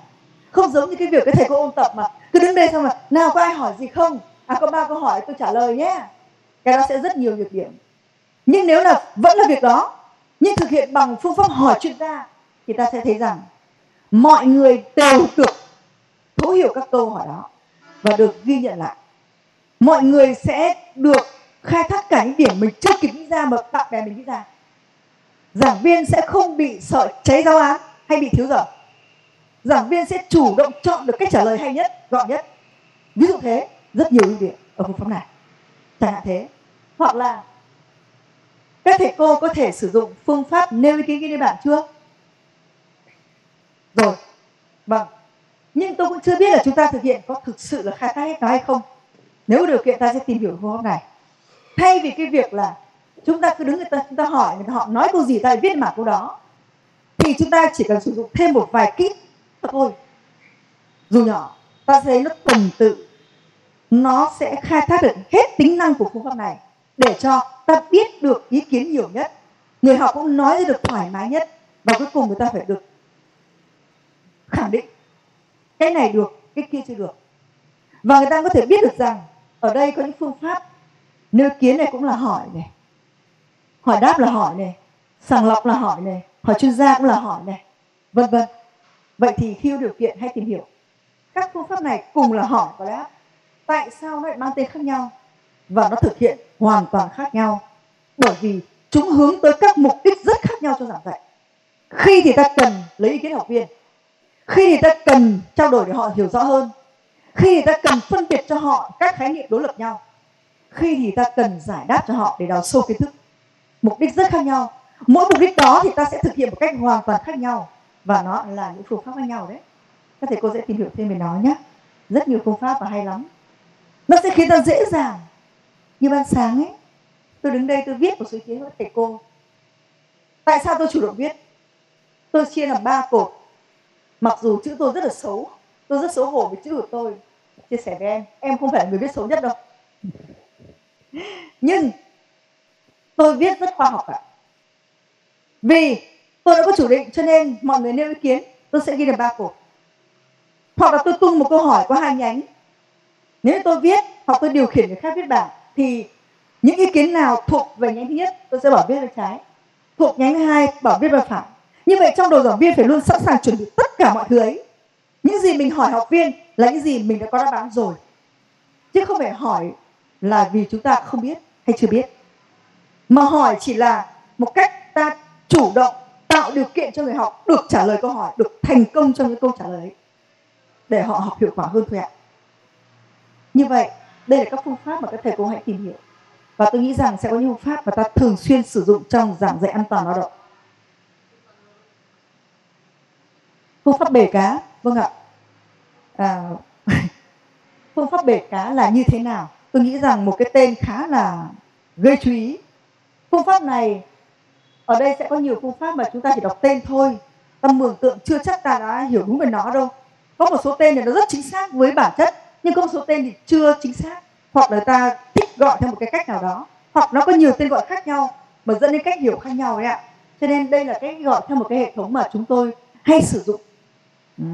A: Không giống như cái việc cái thầy cô ôn tập mà cứ đứng đây xong mà nào, có ai hỏi gì không? À có ba câu hỏi, tôi trả lời nhé. Cái đó sẽ rất nhiều nhược điểm. Nhưng nếu là vẫn là việc đó, nhưng thực hiện bằng phương pháp hỏi chuyên gia, thì ta sẽ thấy rằng mọi người đều được thấu hiểu các câu hỏi đó và được ghi nhận lại. Mọi người sẽ được khai thác cả những điểm mình chưa kịp nghĩ ra mà bạn bè mình nghĩ ra giảng viên sẽ không bị sợ cháy giáo án hay bị thiếu giờ. Giảng viên sẽ chủ động chọn được cách trả lời hay nhất, gọn nhất. Ví dụ thế, rất nhiều ưu điểm ở phương pháp này. Chẳng hạn thế, hoặc là các thầy cô có thể sử dụng phương pháp nêu ý kiến ghi bản bảng chưa? Rồi vâng. Nhưng tôi cũng chưa biết là chúng ta thực hiện có thực sự là khai thác hết nó hay không. Nếu điều kiện ta sẽ tìm hiểu phương pháp này. Thay vì cái việc là chúng ta cứ đứng người ta, chúng ta hỏi, người ta họ nói câu gì ta viết mảng câu đó. Thì chúng ta chỉ cần sử dụng thêm một vài kỹ thôi. Dù nhỏ, ta thấy nó tuần tự. Nó sẽ khai thác được hết tính năng của phương pháp này để cho ta biết được ý kiến nhiều nhất. Người học cũng nói được thoải mái nhất và cuối cùng người ta phải được khẳng định. Cái này được, cái kia chưa được. Và người ta có thể biết được rằng ở đây có những phương pháp nêu kiến này cũng là hỏi này hỏi đáp là hỏi này, sàng lọc là hỏi này, hỏi chuyên gia cũng là hỏi này, vân vân. Vậy thì khi điều kiện hay tìm hiểu. Các phương pháp này cùng là hỏi và đáp. Tại sao nó lại mang tên khác nhau? Và nó thực hiện hoàn toàn khác nhau. Bởi vì chúng hướng tới các mục đích rất khác nhau cho giảng dạy. Khi thì ta cần lấy ý kiến học viên. Khi thì ta cần trao đổi để họ hiểu rõ hơn. Khi thì ta cần phân biệt cho họ các khái niệm đối lập nhau. Khi thì ta cần giải đáp cho họ để đào sâu kiến thức mục đích rất khác nhau. Mỗi mục đích đó thì ta sẽ thực hiện một cách hoàn toàn khác nhau. Và nó là những phương pháp khác nhau đấy. Các thầy cô sẽ tìm hiểu thêm về nó nhé. Rất nhiều phương pháp và hay lắm. Nó sẽ khiến ta dễ dàng. Như ban sáng ấy, tôi đứng đây tôi viết một số ý kiến với thầy cô. Tại sao tôi chủ động viết? Tôi chia làm ba cột. Mặc dù chữ tôi rất là xấu, tôi rất xấu hổ với chữ của tôi. Chia sẻ với em. Em không phải là người viết xấu nhất đâu. Nhưng tôi viết rất khoa học ạ vì tôi đã có chủ định, cho nên mọi người nêu ý kiến, tôi sẽ ghi được ba cột hoặc là tôi tung một câu hỏi có hai nhánh. Nếu tôi viết hoặc tôi điều khiển người khác viết bảng, thì những ý kiến nào thuộc về nhánh thứ nhất, tôi sẽ bảo viết bên trái. Thuộc nhánh thứ hai, bảo viết bên phải. Như vậy trong đầu giảng viên phải luôn sẵn sàng chuẩn bị tất cả mọi thứ ấy. Những gì mình hỏi học viên là những gì mình đã có đáp án rồi. Chứ không phải hỏi là vì chúng ta không biết hay chưa biết mà hỏi chỉ là một cách ta chủ động tạo điều kiện cho người học được trả lời câu hỏi được thành công trong những câu trả lời để họ học hiệu quả hơn thôi ạ. Như vậy đây là các phương pháp mà các thầy cô hãy tìm hiểu. Và tôi nghĩ rằng sẽ có những phương pháp mà ta thường xuyên sử dụng trong giảng dạy an toàn lao động. Phương pháp bể cá vâng ạ. À, phương pháp bể cá là như thế nào? Tôi nghĩ rằng một cái tên khá là gây chú ý phương pháp này ở đây sẽ có nhiều phương pháp mà chúng ta chỉ đọc tên thôi. Ta mường tượng chưa chắc ta đã hiểu đúng về nó đâu. Có một số tên thì nó rất chính xác với bản chất nhưng có một số tên thì chưa chính xác hoặc là ta thích gọi theo một cái cách nào đó hoặc nó có nhiều tên gọi khác nhau mà dẫn đến cách hiểu khác nhau ấy ạ. Cho nên đây là cái gọi theo một cái hệ thống mà chúng tôi hay sử dụng. Ừ.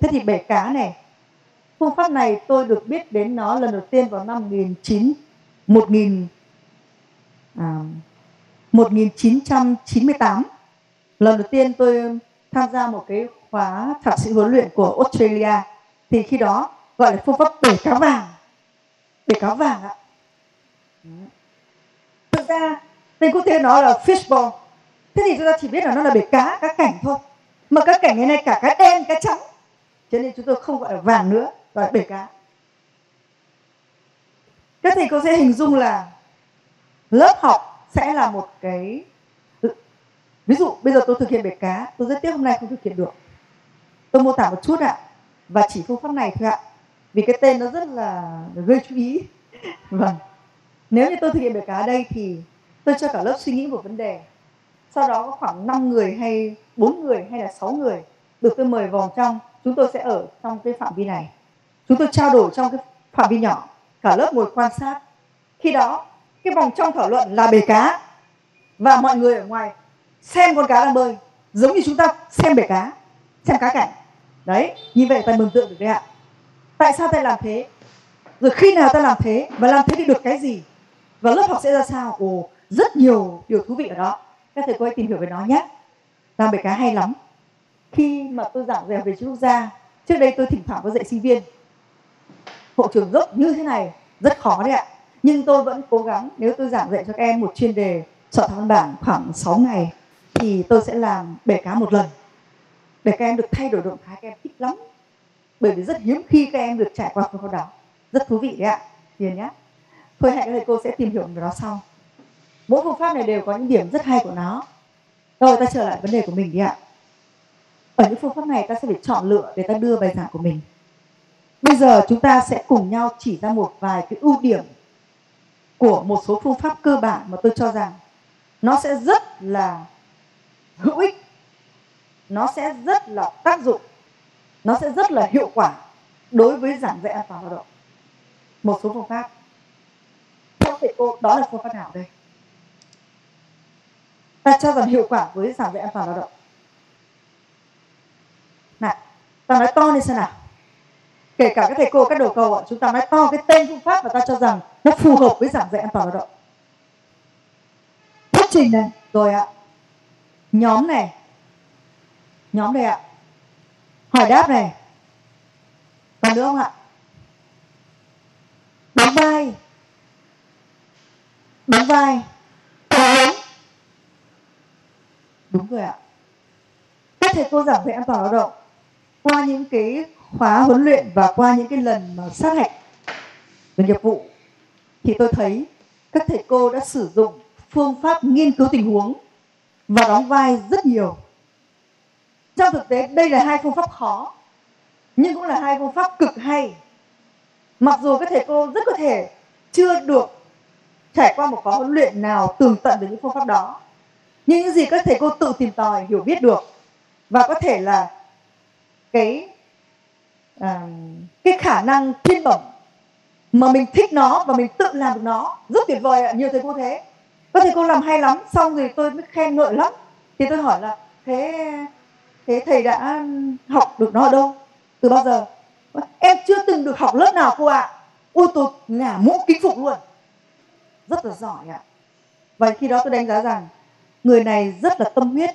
A: thế thì bể cá này phương pháp này tôi được biết đến nó lần đầu tiên vào năm 19 1000 à, 1998 lần đầu tiên tôi tham gia một cái khóa thạc sĩ huấn luyện của Australia. Thì khi đó gọi là phương pháp bể cá vàng. Bể cá vàng ạ. Thực ra, tên quốc tế nó là fishball. Thế thì chúng ta chỉ biết là nó là bể cá cá cảnh thôi. Mà cá cảnh ngày nay cả cá đen, cá trắng. Cho nên chúng tôi không gọi là vàng nữa, gọi là bể cá. Các thầy cô sẽ hình dung là lớp học sẽ là một cái ừ. ví dụ, bây giờ tôi thực hiện bể cá, tôi rất tiếc hôm nay không thực hiện được. Tôi mô tả một chút ạ, và chỉ phương pháp này thôi ạ. Vì cái tên nó rất là gây chú ý. Vâng. Nếu như tôi thực hiện bể cá ở đây thì tôi cho cả lớp suy nghĩ một vấn đề. Sau đó có khoảng 5 người hay 4 người hay là 6 người được tôi mời vào trong. Chúng tôi sẽ ở trong cái phạm vi này. Chúng tôi trao đổi trong cái phạm vi nhỏ. Cả lớp ngồi quan sát. Khi đó cái vòng trong thảo luận là bể cá. Và mọi người ở ngoài xem con cá đang bơi, giống như chúng ta xem bể cá, xem cá cảnh. Đấy, như vậy ta mường tượng được đấy ạ. Tại sao ta làm thế? Rồi khi nào ta làm thế và làm thế thì được cái gì? Và lớp học sẽ ra sao? Ồ, rất nhiều điều thú vị ở đó. Các thầy cô hãy tìm hiểu về nó nhé. Làm bể cá hay lắm. Khi mà tôi giảng dạy về chữ quốc gia, trước đây tôi thỉnh thoảng có dạy sinh viên. Hộ trường dốc như thế này rất khó đấy ạ nhưng tôi vẫn cố gắng, nếu tôi giảng dạy cho các em một chuyên đề soạn thảo văn bản khoảng 6 ngày, thì tôi sẽ làm bể cá một lần. Để các em được thay đổi động thái, các em thích lắm. Bởi vì rất hiếm khi các em được trải qua phương pháp đó. Rất thú vị đấy ạ. Hiền nhé thôi hẹn các thầy cô sẽ tìm hiểu về nó sau. Mỗi phương pháp này đều có những điểm rất hay của nó. Rồi, ta trở lại vấn đề của mình đi ạ. Ở những phương pháp này, ta sẽ phải chọn lựa để ta đưa bài giảng của mình. Bây giờ chúng ta sẽ cùng nhau chỉ ra một vài cái ưu điểm của một số phương pháp cơ bản mà tôi cho rằng nó sẽ rất là hữu ích, nó sẽ rất là tác dụng, nó sẽ rất là hiệu quả đối với giảng dạy an toàn lao động. Một số phương pháp. Theo thầy cô, đó là phương pháp nào đây? Ta cho rằng hiệu quả với giảng dạy an toàn lao động. Nào ta nói to lên xem nào kể cả các thầy cô các đầu cầu chúng ta nói to cái tên phương pháp và ta cho rằng nó phù hợp với giảng dạy an toàn lao động. Thuyết trình này, rồi ạ. Nhóm này. Nhóm đây ạ. Hỏi đáp này. Còn nữa không ạ? Đóng vai. Đóng vai. Đúng rồi ạ. Các thầy cô giảng dạy an toàn lao động, qua những cái khóa huấn luyện và qua những cái lần mà sát hạch về nghiệp vụ, thì tôi thấy các thầy cô đã sử dụng phương pháp nghiên cứu tình huống và đóng vai rất nhiều. Trong thực tế, đây là hai phương pháp khó, nhưng cũng là hai phương pháp cực hay. Mặc dù các thầy cô rất có thể chưa được trải qua một khóa huấn luyện nào tường tận về những phương pháp đó, nhưng những gì các thầy cô tự tìm tòi, hiểu biết được và có thể là cái à, cái khả năng thiên bẩm mà mình thích nó và mình tự làm được nó rất tuyệt vời ạ nhiều thầy cô thế. Có thầy cô làm hay lắm xong rồi tôi mới khen ngợi lắm. Thì tôi hỏi là thế thế thầy đã học được nó ở đâu? Từ bao giờ? Em chưa từng được học lớp nào cô ạ. À. ôi tôi ngả mũ kính phục luôn. Rất là giỏi ạ. Và khi đó tôi đánh giá rằng người này rất là tâm huyết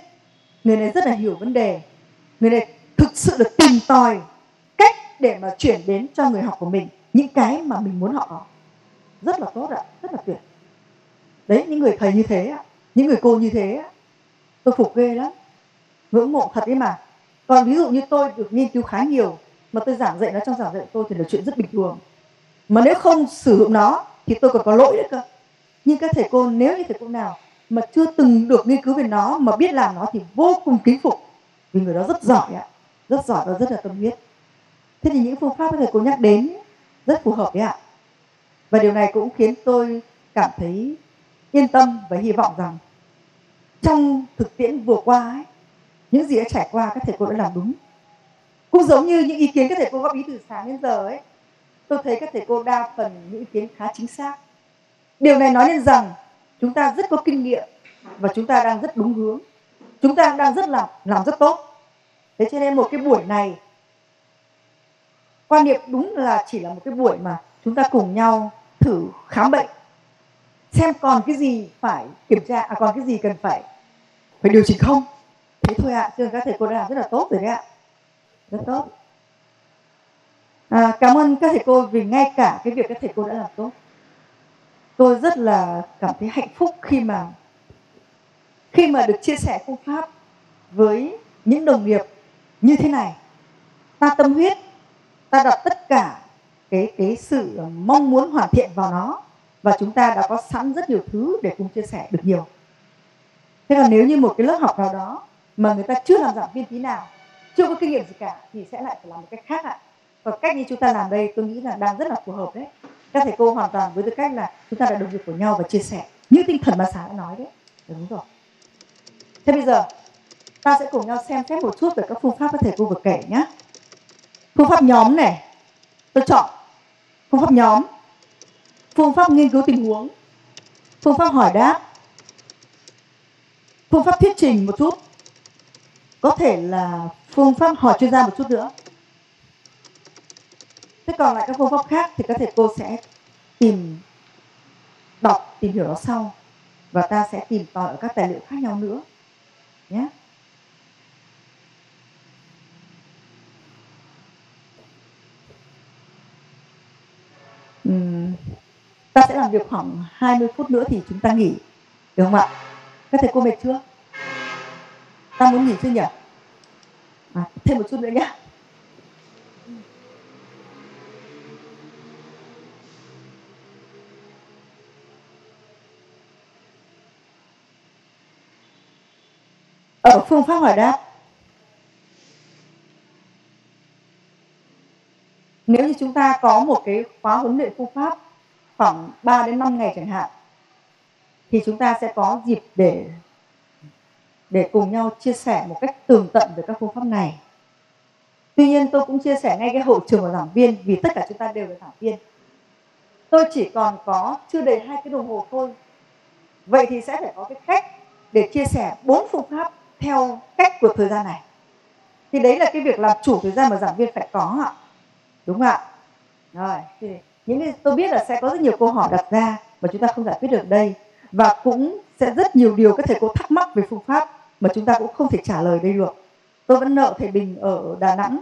A: người này rất là hiểu vấn đề người này thực sự là tìm tòi để mà chuyển đến cho người học của mình những cái mà mình muốn họ. Có rất là tốt ạ, rất là tuyệt. Đấy, những người thầy như thế ạ, những người cô như thế ạ, tôi phục ghê lắm. Ngưỡng mộ thật ấy mà. Còn ví dụ như tôi được nghiên cứu khá nhiều, mà tôi giảng dạy nó trong giảng dạy tôi thì là chuyện rất bình thường. Mà nếu không sử dụng nó thì tôi còn có lỗi đấy cơ. Nhưng các thầy cô, nếu như thầy cô nào mà chưa từng được nghiên cứu về nó, mà biết làm nó thì vô cùng kính phục. Vì người đó rất giỏi ạ, rất giỏi và rất là tâm huyết thế thì những phương pháp các thầy cô nhắc đến rất phù hợp đấy ạ. Và điều này cũng khiến tôi cảm thấy yên tâm và hy vọng rằng trong thực tiễn vừa qua ấy, những gì đã trải qua các thầy cô đã làm đúng. Cũng giống như những ý kiến các thầy cô góp ý từ sáng đến giờ ấy tôi thấy các thầy cô đa phần những ý kiến khá chính xác. Điều này nói lên rằng chúng ta rất có kinh nghiệm và chúng ta đang rất đúng hướng. Chúng ta đang rất làm làm rất tốt. Thế cho nên một cái buổi này quan niệm đúng là chỉ là một cái buổi mà chúng ta cùng nhau thử khám bệnh xem còn cái gì phải kiểm tra à còn cái gì cần phải phải điều chỉnh không. Thế thôi ạ à, các thầy cô đã làm rất là tốt rồi đấy ạ. Rất tốt. À, cảm ơn các thầy cô vì ngay cả cái việc các thầy cô đã làm tốt. Tôi rất là cảm thấy hạnh phúc khi mà khi mà được chia sẻ phương pháp với những đồng nghiệp như thế này. Ta tâm huyết ta đặt tất cả cái cái sự mong muốn hoàn thiện vào nó và chúng ta đã có sẵn rất nhiều thứ để cùng chia sẻ được nhiều. Thế còn nếu như một cái lớp học nào đó mà người ta chưa làm giảng viên tí nào, chưa có kinh nghiệm gì cả thì sẽ lại phải làm một cách khác ạ. Và cách như chúng ta làm đây tôi nghĩ là đang rất là phù hợp đấy. Các thầy cô hoàn toàn với tư cách là chúng ta đã đồng nghiệp của nhau và chia sẻ như tinh thần mà sáng đã nói đấy. Dạ, đúng rồi. Thế bây giờ ta sẽ cùng nhau xem xét một chút về các phương pháp các thầy cô vừa kể nhé phương pháp nhóm này. Tôi chọn phương pháp nhóm. Phương pháp nghiên cứu tình huống. Phương pháp hỏi đáp. Phương pháp thuyết trình một chút. Có thể là phương pháp hỏi chuyên gia một chút nữa. Thế còn lại các phương pháp khác thì có thể cô sẽ tìm đọc, tìm hiểu nó sau. Và ta sẽ tìm tòi ở các tài liệu khác nhau nữa. Nhé. yeah. Ta sẽ làm việc khoảng 20 phút nữa thì chúng ta nghỉ được không ạ? Các thầy cô mệt chưa? Ta muốn nghỉ chưa nhỉ? À, thêm một chút nữa nhé ở phương pháp hỏi đáp nếu như chúng ta có một cái khóa huấn luyện phương pháp khoảng 3 đến 5 ngày chẳng hạn, thì chúng ta sẽ có dịp để để cùng nhau chia sẻ một cách tường tận về các phương pháp này. Tuy nhiên tôi cũng chia sẻ ngay cái hậu trường của giảng viên, vì tất cả chúng ta đều là giảng viên. Tôi chỉ còn có chưa đầy hai cái đồng hồ thôi. Vậy thì sẽ phải có cái cách để chia sẻ bốn phương pháp theo cách của thời gian này. Thì đấy là cái việc làm chủ thời gian mà giảng viên phải có ạ. Đúng không ạ? Rồi, thì những cái tôi biết là sẽ có rất nhiều câu hỏi đặt ra mà chúng ta không giải quyết được đây. Và cũng sẽ rất nhiều điều các thầy cô thắc mắc về phương pháp mà chúng ta cũng không thể trả lời đây được. Tôi vẫn nợ thầy bình ở đà nẵng.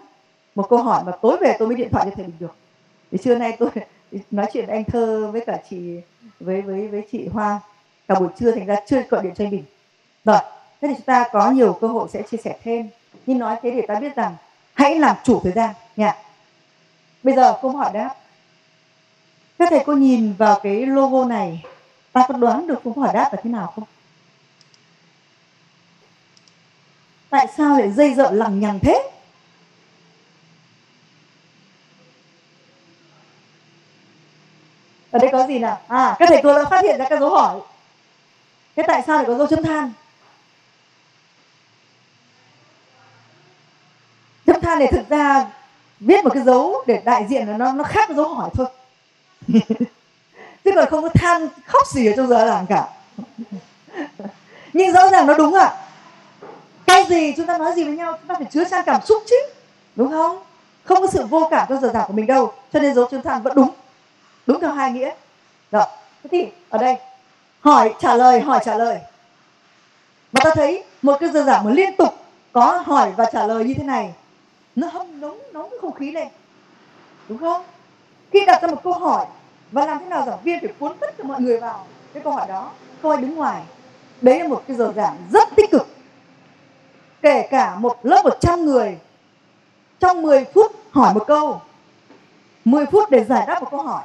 A: Một câu hỏi mà tối về tôi mới điện thoại cho thầy bình được. Thì trưa nay tôi nói chuyện anh thơ với cả chị với với với chị hoa. Cả buổi trưa thành ra chưa gọi điện cho anh bình. Rồi thế thì chúng ta có nhiều cơ hội sẽ chia sẻ thêm. Nhưng nói thế để ta biết rằng hãy làm chủ thời gian nha bây giờ câu hỏi đáp các thầy cô nhìn vào cái logo này? Ta có đoán được câu hỏi đáp là thế nào không? Tại sao lại dây dợ lằng nhằng thế? Ở đây có gì nào? À các thầy cô đã phát hiện ra các dấu hỏi. Thế tại sao lại có dấu chấm than? Chấm than này thực ra viết một cái dấu để đại diện là nó nó khác dấu hỏi thôi. Chứ còn không có than khóc gì ở trong giờ làm cả. Nhưng rõ ràng nó đúng ạ. À. cái gì chúng ta nói gì với nhau chúng ta phải chứa chan cảm xúc chứ. Đúng không? Không có sự vô cảm trong giờ giảng của mình đâu. Cho nên dấu chấm than vẫn đúng. Đúng theo hai nghĩa. Rồi thế thì ở đây. Hỏi trả lời hỏi trả lời. Mà ta thấy một cái giờ giảng mà liên tục có hỏi và trả lời như thế này nó hâm nóng nóng cái không khí lên. Đúng không? Khi đặt ra một câu hỏi, và làm thế nào giảng viên phải cuốn tất cả mọi người vào cái câu hỏi đó coi đứng ngoài. Đấy là một cái giờ giảng rất tích cực. Kể cả một lớp 100 người, trong 10 phút hỏi một câu 10 phút để giải đáp một câu hỏi,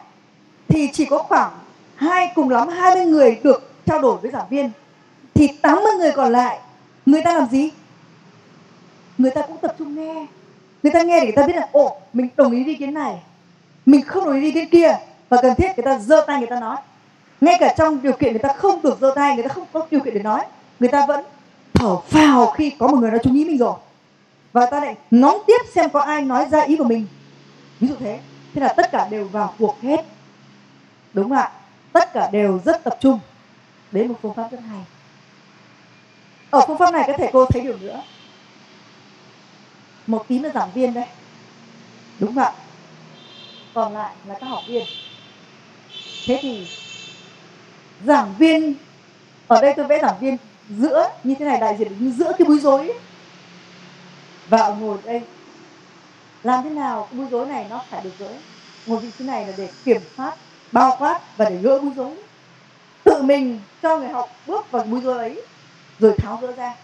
A: thì chỉ có khoảng hai cùng lắm 20 người được trao đổi với giảng viên. Thì 80 người còn lại, người ta làm gì? Người ta cũng tập trung nghe người ta nghe để người ta biết là, ồ, mình đồng ý ý kiến này. Mình không đồng ý ý kiến kia. Và cần thiết người ta giơ tay người ta nói. Ngay cả trong điều kiện người ta không được giơ tay, người ta không có điều kiện để nói, người ta vẫn thở phào khi có một người nói chú ý mình rồi. Và ta lại ngóng tiếp xem có ai nói ra ý của mình. Ví dụ thế. Thế là tất cả đều vào cuộc hết. Đúng không ạ? Tất cả đều rất tập trung. Đến một phương pháp rất hay ở phương pháp này các thầy cô thấy điều nữa một tí là giảng viên đây. Đúng không ạ còn lại là các học viên. Thế thì giảng viên, ở đây tôi vẽ giảng viên giữa, như thế này, đại diện như giữa cái bối rối. Và ngồi đây. Làm thế nào cái bối rối này nó phải được gỡ? Ngồi vị trí này là để kiểm soát, bao quát và để gỡ bối rối. Tự mình cho người học bước vào bối rối ấy, rồi tháo gỡ ra.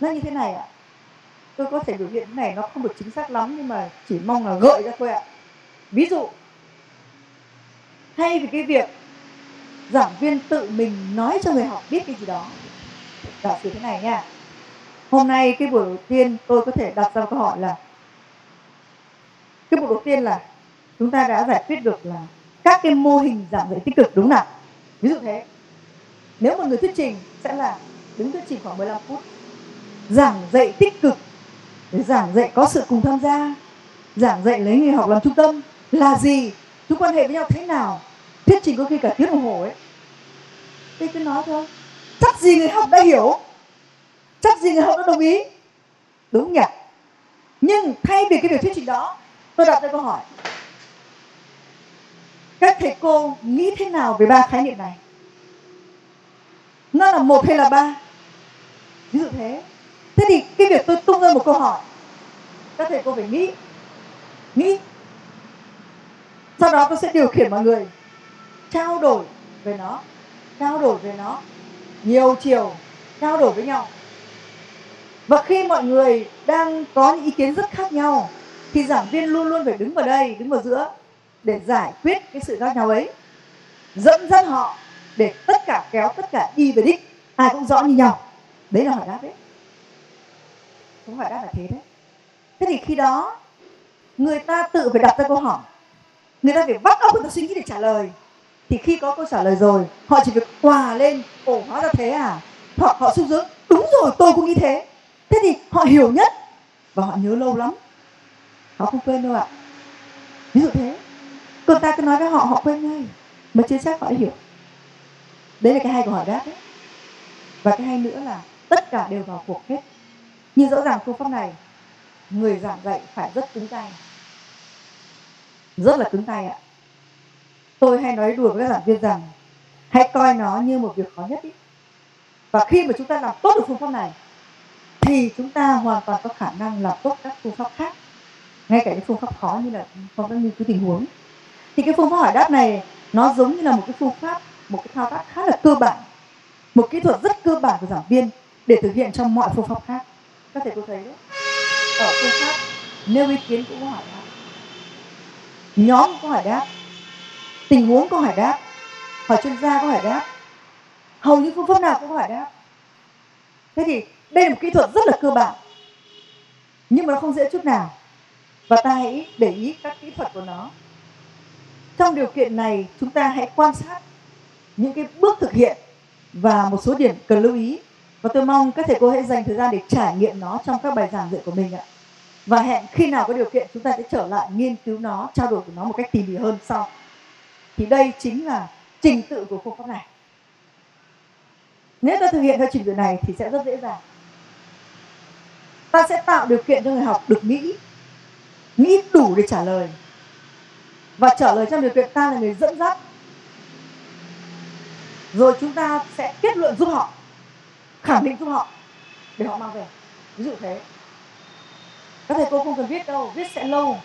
A: Nó như thế này ạ tôi có thể biểu hiện này nó không được chính xác lắm, nhưng mà chỉ mong là gợi ra thôi ạ. Ví dụ, thay vì cái việc giảng viên tự mình nói cho người học biết cái gì đó, giả sử thế này nha. Hôm nay cái buổi đầu tiên tôi có thể đặt ra câu hỏi là, cái buổi đầu tiên là chúng ta đã giải quyết được là các cái mô hình giảng dạy tích cực, đúng nào? Ví dụ thế. Nếu một người thuyết trình sẽ là đứng thuyết trình khoảng 15 phút, giảng dạy tích cực để giảng dạy có sự cùng tham gia. Giảng dạy lấy người học làm trung tâm là gì? Chúng quan hệ với nhau thế nào? Thuyết trình có khi cả tiếng đồng hồ ấy. Tôi cứ nói thôi. Chắc gì người học đã hiểu? Chắc gì người học đã đồng ý? Đúng nhỉ? Nhưng thay vì cái việc thuyết trình đó, tôi đặt ra câu hỏi. Các thầy cô nghĩ thế nào về ba khái niệm này? Nó là một hay là ba? Ví dụ thế thế thì cái việc tôi tung ra một câu hỏi, các thầy cô phải nghĩ nghĩ. Sau đó tôi sẽ điều khiển mọi người trao đổi về nó, trao đổi về nó, nhiều chiều, trao đổi với nhau. Và khi mọi người đang có những ý kiến rất khác nhau, thì giảng viên luôn luôn phải đứng vào đây, đứng vào giữa để giải quyết cái sự khác nhau ấy. Dẫn dắt họ để tất cả kéo tất cả đi về đích. Ai cũng rõ như nhau. Đấy là hỏi đáp đấy không phải đáp là thế đấy. Thế thì khi đó, người ta tự phải đặt ra câu hỏi. Người ta phải bắt óc người ta suy nghĩ để trả lời. Thì khi có câu trả lời rồi, họ chỉ việc quà lên ổ hóa ra thế à? Hoặc họ sung sướng. Đúng rồi, tôi cũng nghĩ thế. Thế thì họ hiểu nhất và họ nhớ lâu lắm. Họ không quên đâu ạ. Ví dụ thế. Còn ta cứ nói với họ họ quên ngay. Mà chưa chắc họ hiểu. Đấy là cái hay của hỏi đáp đấy. Và cái hay nữa là tất cả đều vào cuộc hết nhưng rõ ràng phương pháp này, người giảng dạy phải rất cứng tay. Rất là cứng tay ạ. Tôi hay nói đùa với các giảng viên rằng, hãy coi nó như một việc khó nhất ý. và khi mà chúng ta làm tốt được phương pháp này, thì chúng ta hoàn toàn có khả năng làm tốt các phương pháp khác, ngay cả những phương pháp khó như là phương pháp nghiên cứu tình huống. Thì cái phương pháp hỏi đáp này, nó giống như là một cái phương pháp, một cái thao tác khá là cơ bản, một kỹ thuật rất cơ bản của giảng viên để thực hiện trong mọi phương pháp khác các thầy cô thấy đấy. Ở phương pháp nêu ý kiến cũng có hỏi đáp. Nhóm có hỏi đáp. Tình huống có hỏi đáp. Hỏi chuyên gia có hỏi đáp. Hầu như phương pháp nào cũng có hỏi đáp. Thế thì đây là một kỹ thuật rất là cơ bản. Nhưng mà nó không dễ chút nào. Và ta hãy để ý các kỹ thuật của nó. Trong điều kiện này, chúng ta hãy quan sát những cái bước thực hiện và một số điểm cần lưu ý và tôi mong các thầy cô hãy dành thời gian để trải nghiệm nó trong các bài giảng dạy của mình ạ. Và hẹn khi nào có điều kiện, chúng ta sẽ trở lại nghiên cứu nó, trao đổi của nó một cách tỉ mỉ hơn sau. Thì đây chính là trình tự của phương pháp này. Nếu ta thực hiện theo trình tự này thì sẽ rất dễ dàng. Ta sẽ tạo điều kiện cho người học được nghĩ nghĩ đủ để trả lời. Và trả lời trong điều kiện ta là người dẫn dắt. Rồi chúng ta sẽ kết luận giúp họ khẳng định giúp họ để họ mang về. Ví dụ thế. Các thầy cô không cần viết đâu viết sẽ lâu.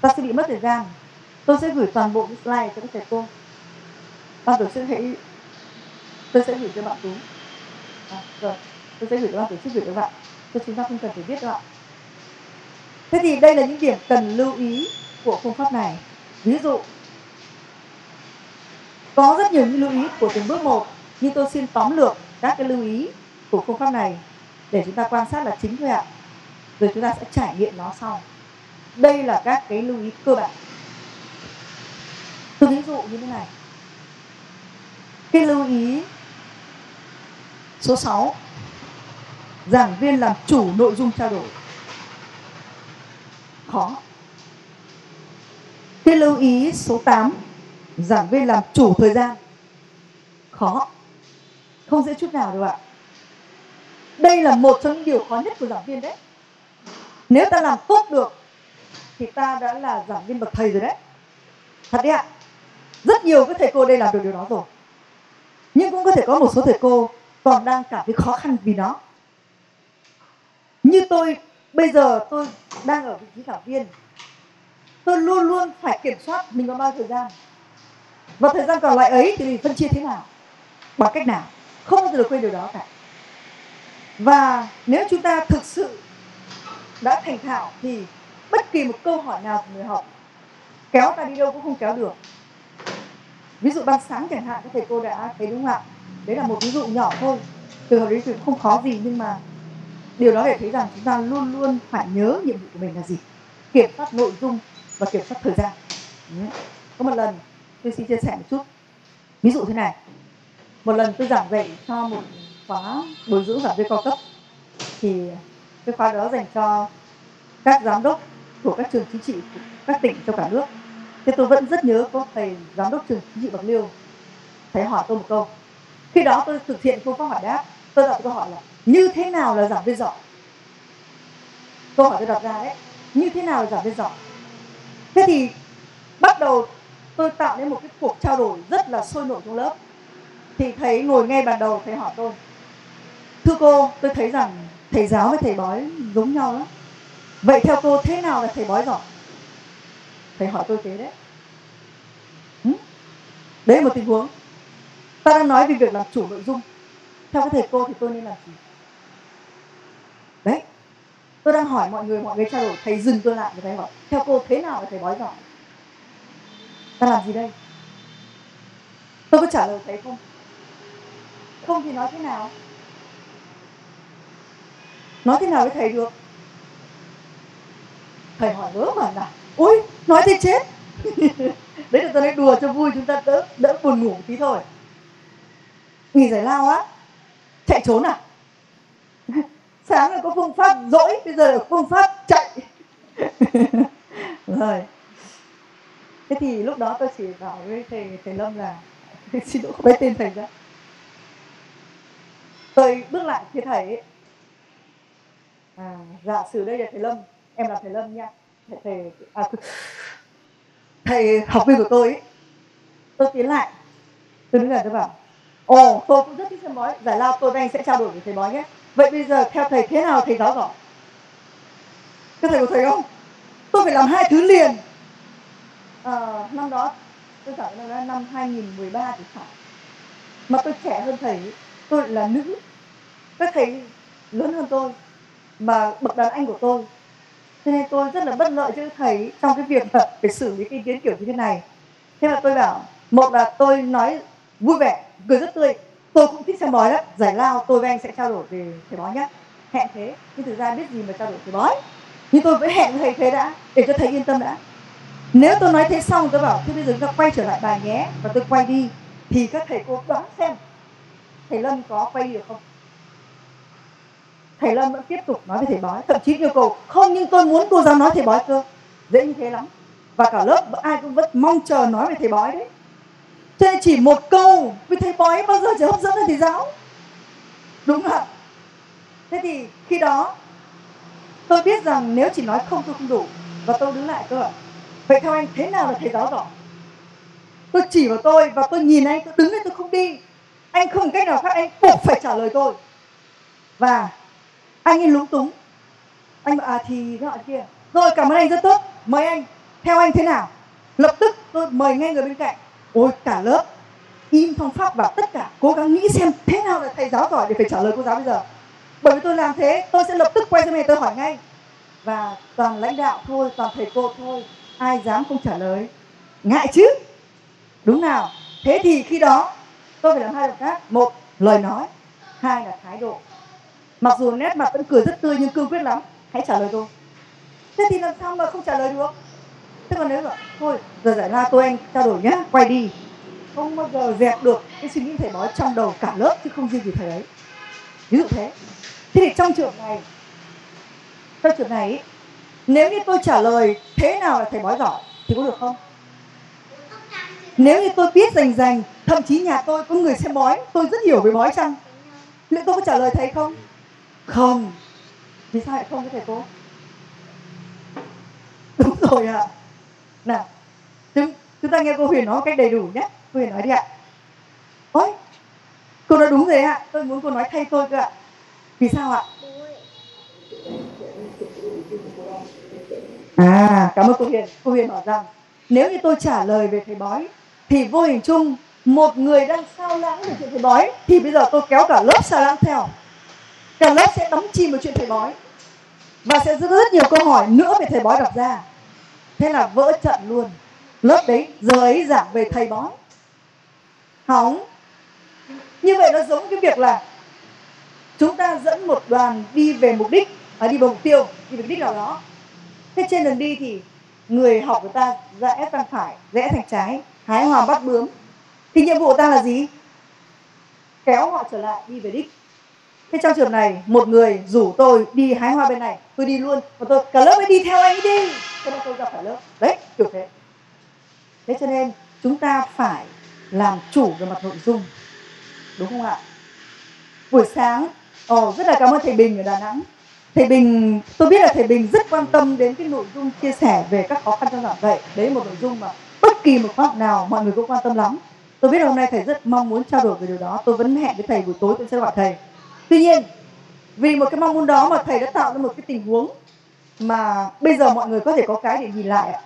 A: Ta sẽ bị mất thời gian. Tôi sẽ gửi toàn bộ slide cho các thầy cô. Ban tổ chức hãy tôi sẽ gửi cho bạn tú. À, rồi. Tôi sẽ gửi cho ban tổ chức gửi cho bạn. Cho chúng ta không cần phải viết đâu ạ. Thế thì đây là những điểm cần lưu ý của phương pháp này. Ví dụ có rất nhiều những lưu ý của từng bước một nhưng tôi xin tóm lược các cái lưu ý của phương pháp này. Để chúng ta quan sát là chính thôi ạ. Rồi chúng ta sẽ trải nghiệm nó sau. Đây là các cái lưu ý cơ bản. Tôi ví dụ như thế này. Cái lưu ý số 6 giảng viên làm chủ nội dung trao đổi. Khó. Cái lưu ý số 8 giảng viên làm chủ thời gian. Khó. Không dễ chút nào đâu ạ đây là một trong những điều khó nhất của giảng viên đấy. Nếu ta làm tốt được, thì ta đã là giảng viên bậc thầy rồi đấy. Thật đấy ạ. Rất nhiều các thầy cô đây làm được điều đó rồi. Nhưng cũng có thể có một số thầy cô còn đang cảm thấy khó khăn vì nó. Như tôi, bây giờ tôi đang ở vị trí giảng viên. Tôi luôn luôn phải kiểm soát mình có bao thời gian. Và thời gian còn lại ấy thì mình phân chia thế nào? Bằng cách nào? Không bao giờ được quên điều đó cả và nếu chúng ta thực sự đã thành thạo thì bất kỳ một câu hỏi nào của người học, kéo ta đi đâu cũng không kéo được. Ví dụ ban sáng chẳng hạn, các thầy cô đã thấy đúng không ạ? Đấy là một ví dụ nhỏ thôi, từ hồi đến thì không khó gì, nhưng mà điều đó để thấy rằng chúng ta luôn luôn phải nhớ nhiệm vụ của mình là gì? Kiểm soát nội dung và kiểm soát thời gian. Có một lần, tôi xin chia sẻ một chút. Ví dụ thế này. Một lần tôi giảng dạy cho một khóa bồi dưỡng giảng viên cao cấp. Thì cái khóa đó dành cho các giám đốc của các trường chính trị các tỉnh trong cả nước. Thế tôi vẫn rất nhớ có thầy giám đốc trường chính trị bạc liêu thầy hỏi tôi một câu. Khi đó tôi thực hiện phương pháp hỏi đáp, tôi đặt câu hỏi là, như thế nào là giảng viên giỏi? Câu hỏi tôi đặt ra đấy, như thế nào là giảng viên giỏi? Thế thì bắt đầu tôi tạo nên một cái cuộc trao đổi rất là sôi nổi trong lớp. Thì thấy ngồi ngay bàn đầu, thầy hỏi tôi thưa cô, tôi thấy rằng thầy giáo với thầy bói giống nhau lắm. Vậy theo cô thế nào là thầy bói giỏi? Thầy hỏi tôi thế đấy. Đấy là một tình huống. Ta đang nói về việc làm chủ nội dung. Theo cái thầy cô thì tôi nên làm gì? Đấy. Tôi đang hỏi mọi người mọi người trao đổi. Thầy dừng tôi lại và thầy hỏi, theo cô thế nào là thầy bói giỏi? Ta làm gì đây? Tôi có trả lời thầy không? Không thì nói thế nào? Nói thế nào với thầy được? Thầy hỏi nữa mà là ôi nói thế chết. Đấy là tôi nói đùa cho vui, chúng ta đỡ đỡ buồn ngủ tí thôi. Nghỉ giải lao á. Chạy trốn à? Sáng là có phương pháp dỗi, bây giờ là phương pháp chạy. Rồi. Thế thì lúc đó tôi chỉ bảo với thầy thầy lâm là, xin lỗi, không biết tên thầy ra tôi bước lại phía thầy ấy. À, giả sử đây là thầy lâm em là thầy lâm nha. Thầy thầy, à, thầy học viên của tôi ấy. tôi tiến lại. Tôi đứng là tôi bảo ồ tôi cũng rất thích xem bói giải lao tôi với anh sẽ trao đổi với thầy bói nhé. Vậy bây giờ theo thầy thế nào thầy giáo giỏi? Các thầy có thấy không? Tôi phải làm hai thứ liền. À, năm đó tôi cảm là năm 2013 thì phải. Mà tôi trẻ hơn thầy tôi là nữ. Các thầy lớn hơn tôi mà bậc đàn anh của tôi. Cho nên tôi rất là bất lợi cho thầy trong cái việc là phải xử lý cái ý kiến kiểu như thế này. Thế mà tôi bảo, một là tôi nói vui vẻ, cười rất tươi. Tôi cũng thích xem bói lắm. Giải lao, tôi với anh sẽ trao đổi về thầy bói nhé hẹn thế, nhưng thực ra biết gì mà trao đổi thầy bói. Nhưng tôi vẫn hẹn thầy thế đã, để cho thầy yên tâm đã. Nếu tôi nói thế xong, tôi bảo, thế bây giờ chúng ta quay trở lại bài nhé, và tôi quay đi. Thì các thầy cô đoán xem thầy lâm có quay được không? Thầy lâm vẫn tiếp tục nói về thầy bói, thậm chí yêu cầu, không, nhưng tôi muốn cô giáo nói thầy bói cơ. Dễ như thế lắm. Và cả lớp, ai cũng vẫn mong chờ nói về thầy bói đấy. Cho nên chỉ một câu, với thầy bói bao giờ chỉ hấp dẫn hơn thầy giáo? Đúng không thế thì khi đó, tôi biết rằng nếu chỉ nói không, tôi không đủ. Và tôi đứng lại cơ ạ. Vậy theo anh, thế nào là thầy giáo giỏi? Tôi chỉ vào tôi và tôi nhìn anh, tôi đứng lên, tôi không đi. Anh không cách nào khác, anh buộc phải trả lời tôi. Và anh ấy lúng túng. Anh bảo à thì thế kia. Rồi, cảm ơn anh rất tốt. Mời anh. Theo anh thế nào? Lập tức tôi mời ngay người bên cạnh. Ôi, cả lớp im phong pháp và tất cả cố gắng nghĩ xem thế nào là thầy giáo giỏi để phải trả lời cô giáo bây giờ. Bởi vì tôi làm thế, tôi sẽ lập tức quay sang này tôi hỏi ngay. Và toàn lãnh đạo thôi, toàn thầy cô thôi, ai dám không trả lời? Ngại chứ? Đúng nào. Thế thì khi đó, tôi phải làm hai động tác. Một, lời nói. Hai là thái độ mặc dù nét mặt vẫn cười rất tươi nhưng cương quyết lắm. Hãy trả lời tôi. Thế thì làm sao mà không trả lời được? Thế còn nếu mà, thôi, giờ giải la tôi anh, trao đổi nhé. Quay đi. Không bao giờ dẹp được cái suy nghĩ thầy bói trong đầu cả lớp chứ không riêng gì thầy ấy. Ví dụ thế. Thế thì trong trường này, trong trường này, nếu như tôi trả lời thế nào là thầy bói giỏi, thì có được không? Nếu như tôi biết rành rành, thậm chí nhà tôi có người xem bói, tôi rất hiểu về bói chăng? Liệu tôi có trả lời thầy không? Không. Vì sao lại không cái thầy cô? Đúng rồi ạ. À. nào chúng, chúng ta nghe cô huyền nói cách đầy đủ nhé. Cô huyền nói đi ạ. Ôi cô nói đúng rồi ạ. Tôi muốn cô nói thay tôi cơ ạ. Vì sao ạ? À cảm ơn cô huyền. Cô huyền bảo rằng nếu như tôi trả lời về thầy bói thì vô hình chung một người đang sao lãng về chuyện thầy bói thì bây giờ tôi kéo cả lớp sao lãng theo cả lớp sẽ đắm chìm vào chuyện thầy bói và sẽ rất, rất nhiều câu hỏi nữa về thầy bói đặt ra. Thế là vỡ trận luôn. Lớp đấy giờ ấy giảng về thầy bói. Hỏng như vậy nó giống cái việc là chúng ta dẫn một đoàn đi về mục đích à, đi về mục tiêu đi về mục đích nào đó. Thế trên đường đi thì người học người ta rẽ sang phải rẽ thành trái hái hoa bắt bướm. Thì nhiệm vụ của ta là gì? Kéo họ trở lại đi về đích thế trong trường này, một người rủ tôi đi hái hoa bên này. Tôi đi luôn. Và tôi, cả lớp mới đi theo anh ấy đi. Cho nên tôi gặp phải lớp. Đấy, kiểu thế. Thế cho nên, chúng ta phải làm chủ về mặt nội dung. Đúng không ạ? Buổi sáng, ồ, rất là cảm ơn thầy bình ở đà nẵng. Thầy bình, tôi biết là thầy bình rất quan tâm đến cái nội dung chia sẻ về các khó khăn trong giảng dạy. Đấy một nội dung mà bất kỳ một khóa học nào, mọi người cũng quan tâm lắm. Tôi biết là hôm nay thầy rất mong muốn trao đổi về điều đó. Tôi vẫn hẹn với thầy buổi tối, tôi sẽ gọi thầy tuy nhiên, vì một cái mong muốn đó mà thầy đã tạo ra một cái tình huống mà bây giờ mọi người có thể có cái để nhìn lại ạ.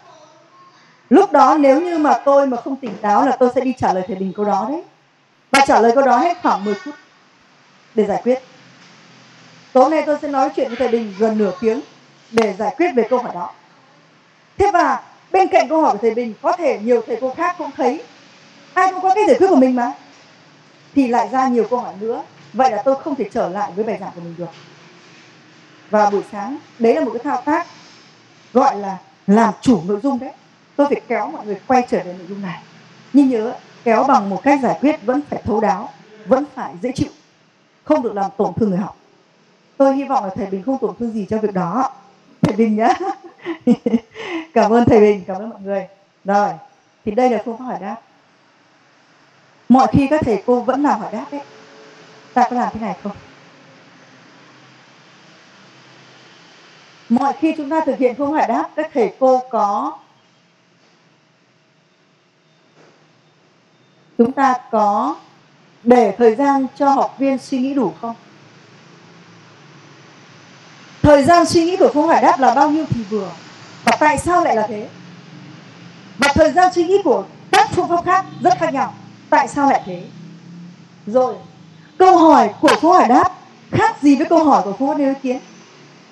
A: Lúc đó nếu như mà tôi mà không tỉnh táo là tôi sẽ đi trả lời thầy bình câu đó đấy. Và trả lời câu đó hết khoảng 10 phút để giải quyết. Tối nay tôi sẽ nói chuyện với thầy bình gần nửa tiếng để giải quyết về câu hỏi đó. Thế và bên cạnh câu hỏi của thầy bình, có thể nhiều thầy cô khác cũng thấy, ai cũng có cái giải quyết của mình mà, thì lại ra nhiều câu hỏi nữa vậy là tôi không thể trở lại với bài giảng của mình được. Và buổi sáng, đấy là một cái thao tác gọi là làm chủ nội dung đấy. Tôi phải kéo mọi người quay trở về nội dung này. Nhưng nhớ, kéo bằng một cách giải quyết vẫn phải thấu đáo, vẫn phải dễ chịu, không được làm tổn thương người học. Tôi hy vọng là thầy bình không tổn thương gì cho việc đó. Thầy bình nhá. Cảm ơn thầy bình, cảm ơn mọi người. Rồi, thì đây là phương pháp hỏi đáp. Mọi khi các thầy cô vẫn làm hỏi đáp đấy ta có làm thế này không? Mọi khi chúng ta thực hiện câu hỏi đáp, các thầy cô có chúng ta có để thời gian cho học viên suy nghĩ đủ không? Thời gian suy nghĩ của câu hỏi đáp là bao nhiêu thì vừa? Và tại sao lại là thế? Và thời gian suy nghĩ của các phương pháp khác rất khác nhau. Tại sao lại thế? Rồi câu hỏi của câu hỏi đáp khác gì với câu hỏi của phương pháp nêu ý kiến?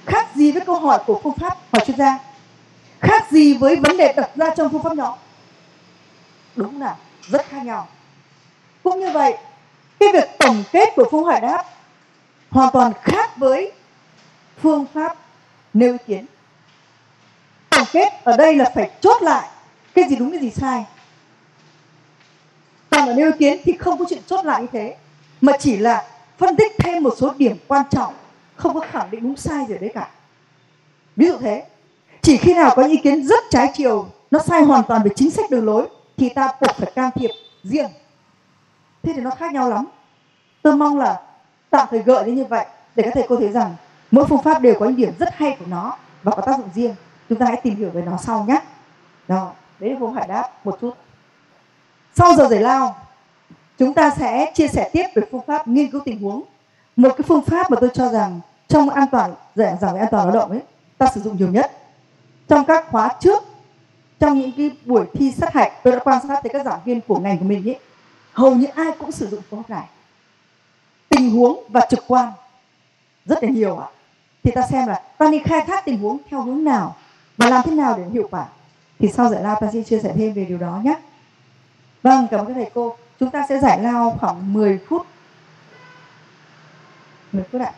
A: Khác gì với câu hỏi của phương pháp hỏi chuyên gia? Khác gì với vấn đề đặt ra trong phương pháp nhỏ? Đúng là rất khác nhau. Cũng như vậy, cái việc tổng kết của phương hỏi đáp hoàn toàn khác với phương pháp nêu ý kiến. Tổng kết ở đây là phải chốt lại cái gì đúng, cái gì sai. Còn ở nêu ý kiến thì không có chuyện chốt lại như thế mà chỉ là phân tích thêm một số điểm quan trọng, không có khẳng định đúng sai gì đấy cả. Ví dụ thế, chỉ khi nào có ý kiến rất trái chiều, nó sai hoàn toàn về chính sách đường lối, thì ta buộc phải can thiệp riêng. Thế thì nó khác nhau lắm. Tôi mong là tạm thời gợi đến như vậy để các thầy cô thấy rằng mỗi phương pháp đều có những điểm rất hay của nó và có tác dụng riêng. Chúng ta hãy tìm hiểu về nó sau nhé. Đó, đấy là câu hỏi đáp một chút. Sau giờ giải lao chúng ta sẽ chia sẻ tiếp về phương pháp nghiên cứu tình huống. Một cái phương pháp mà tôi cho rằng trong an toàn giảng giảng về an toàn lao động ấy, ta sử dụng nhiều nhất. Trong các khóa trước, trong những cái buổi thi sát hạch, tôi đã quan sát thấy các giảng viên của ngành của mình ấy, hầu như ai cũng sử dụng phương pháp này. Tình huống và trực quan, rất là nhiều ạ. Thì ta xem là ta nên khai thác tình huống theo hướng nào và làm thế nào để hiệu quả. Thì sau giải lao ta sẽ chia sẻ thêm về điều đó nhé. Vâng cảm ơn các thầy cô chúng ta sẽ giải lao khoảng 10 phút. 10 phút ạ.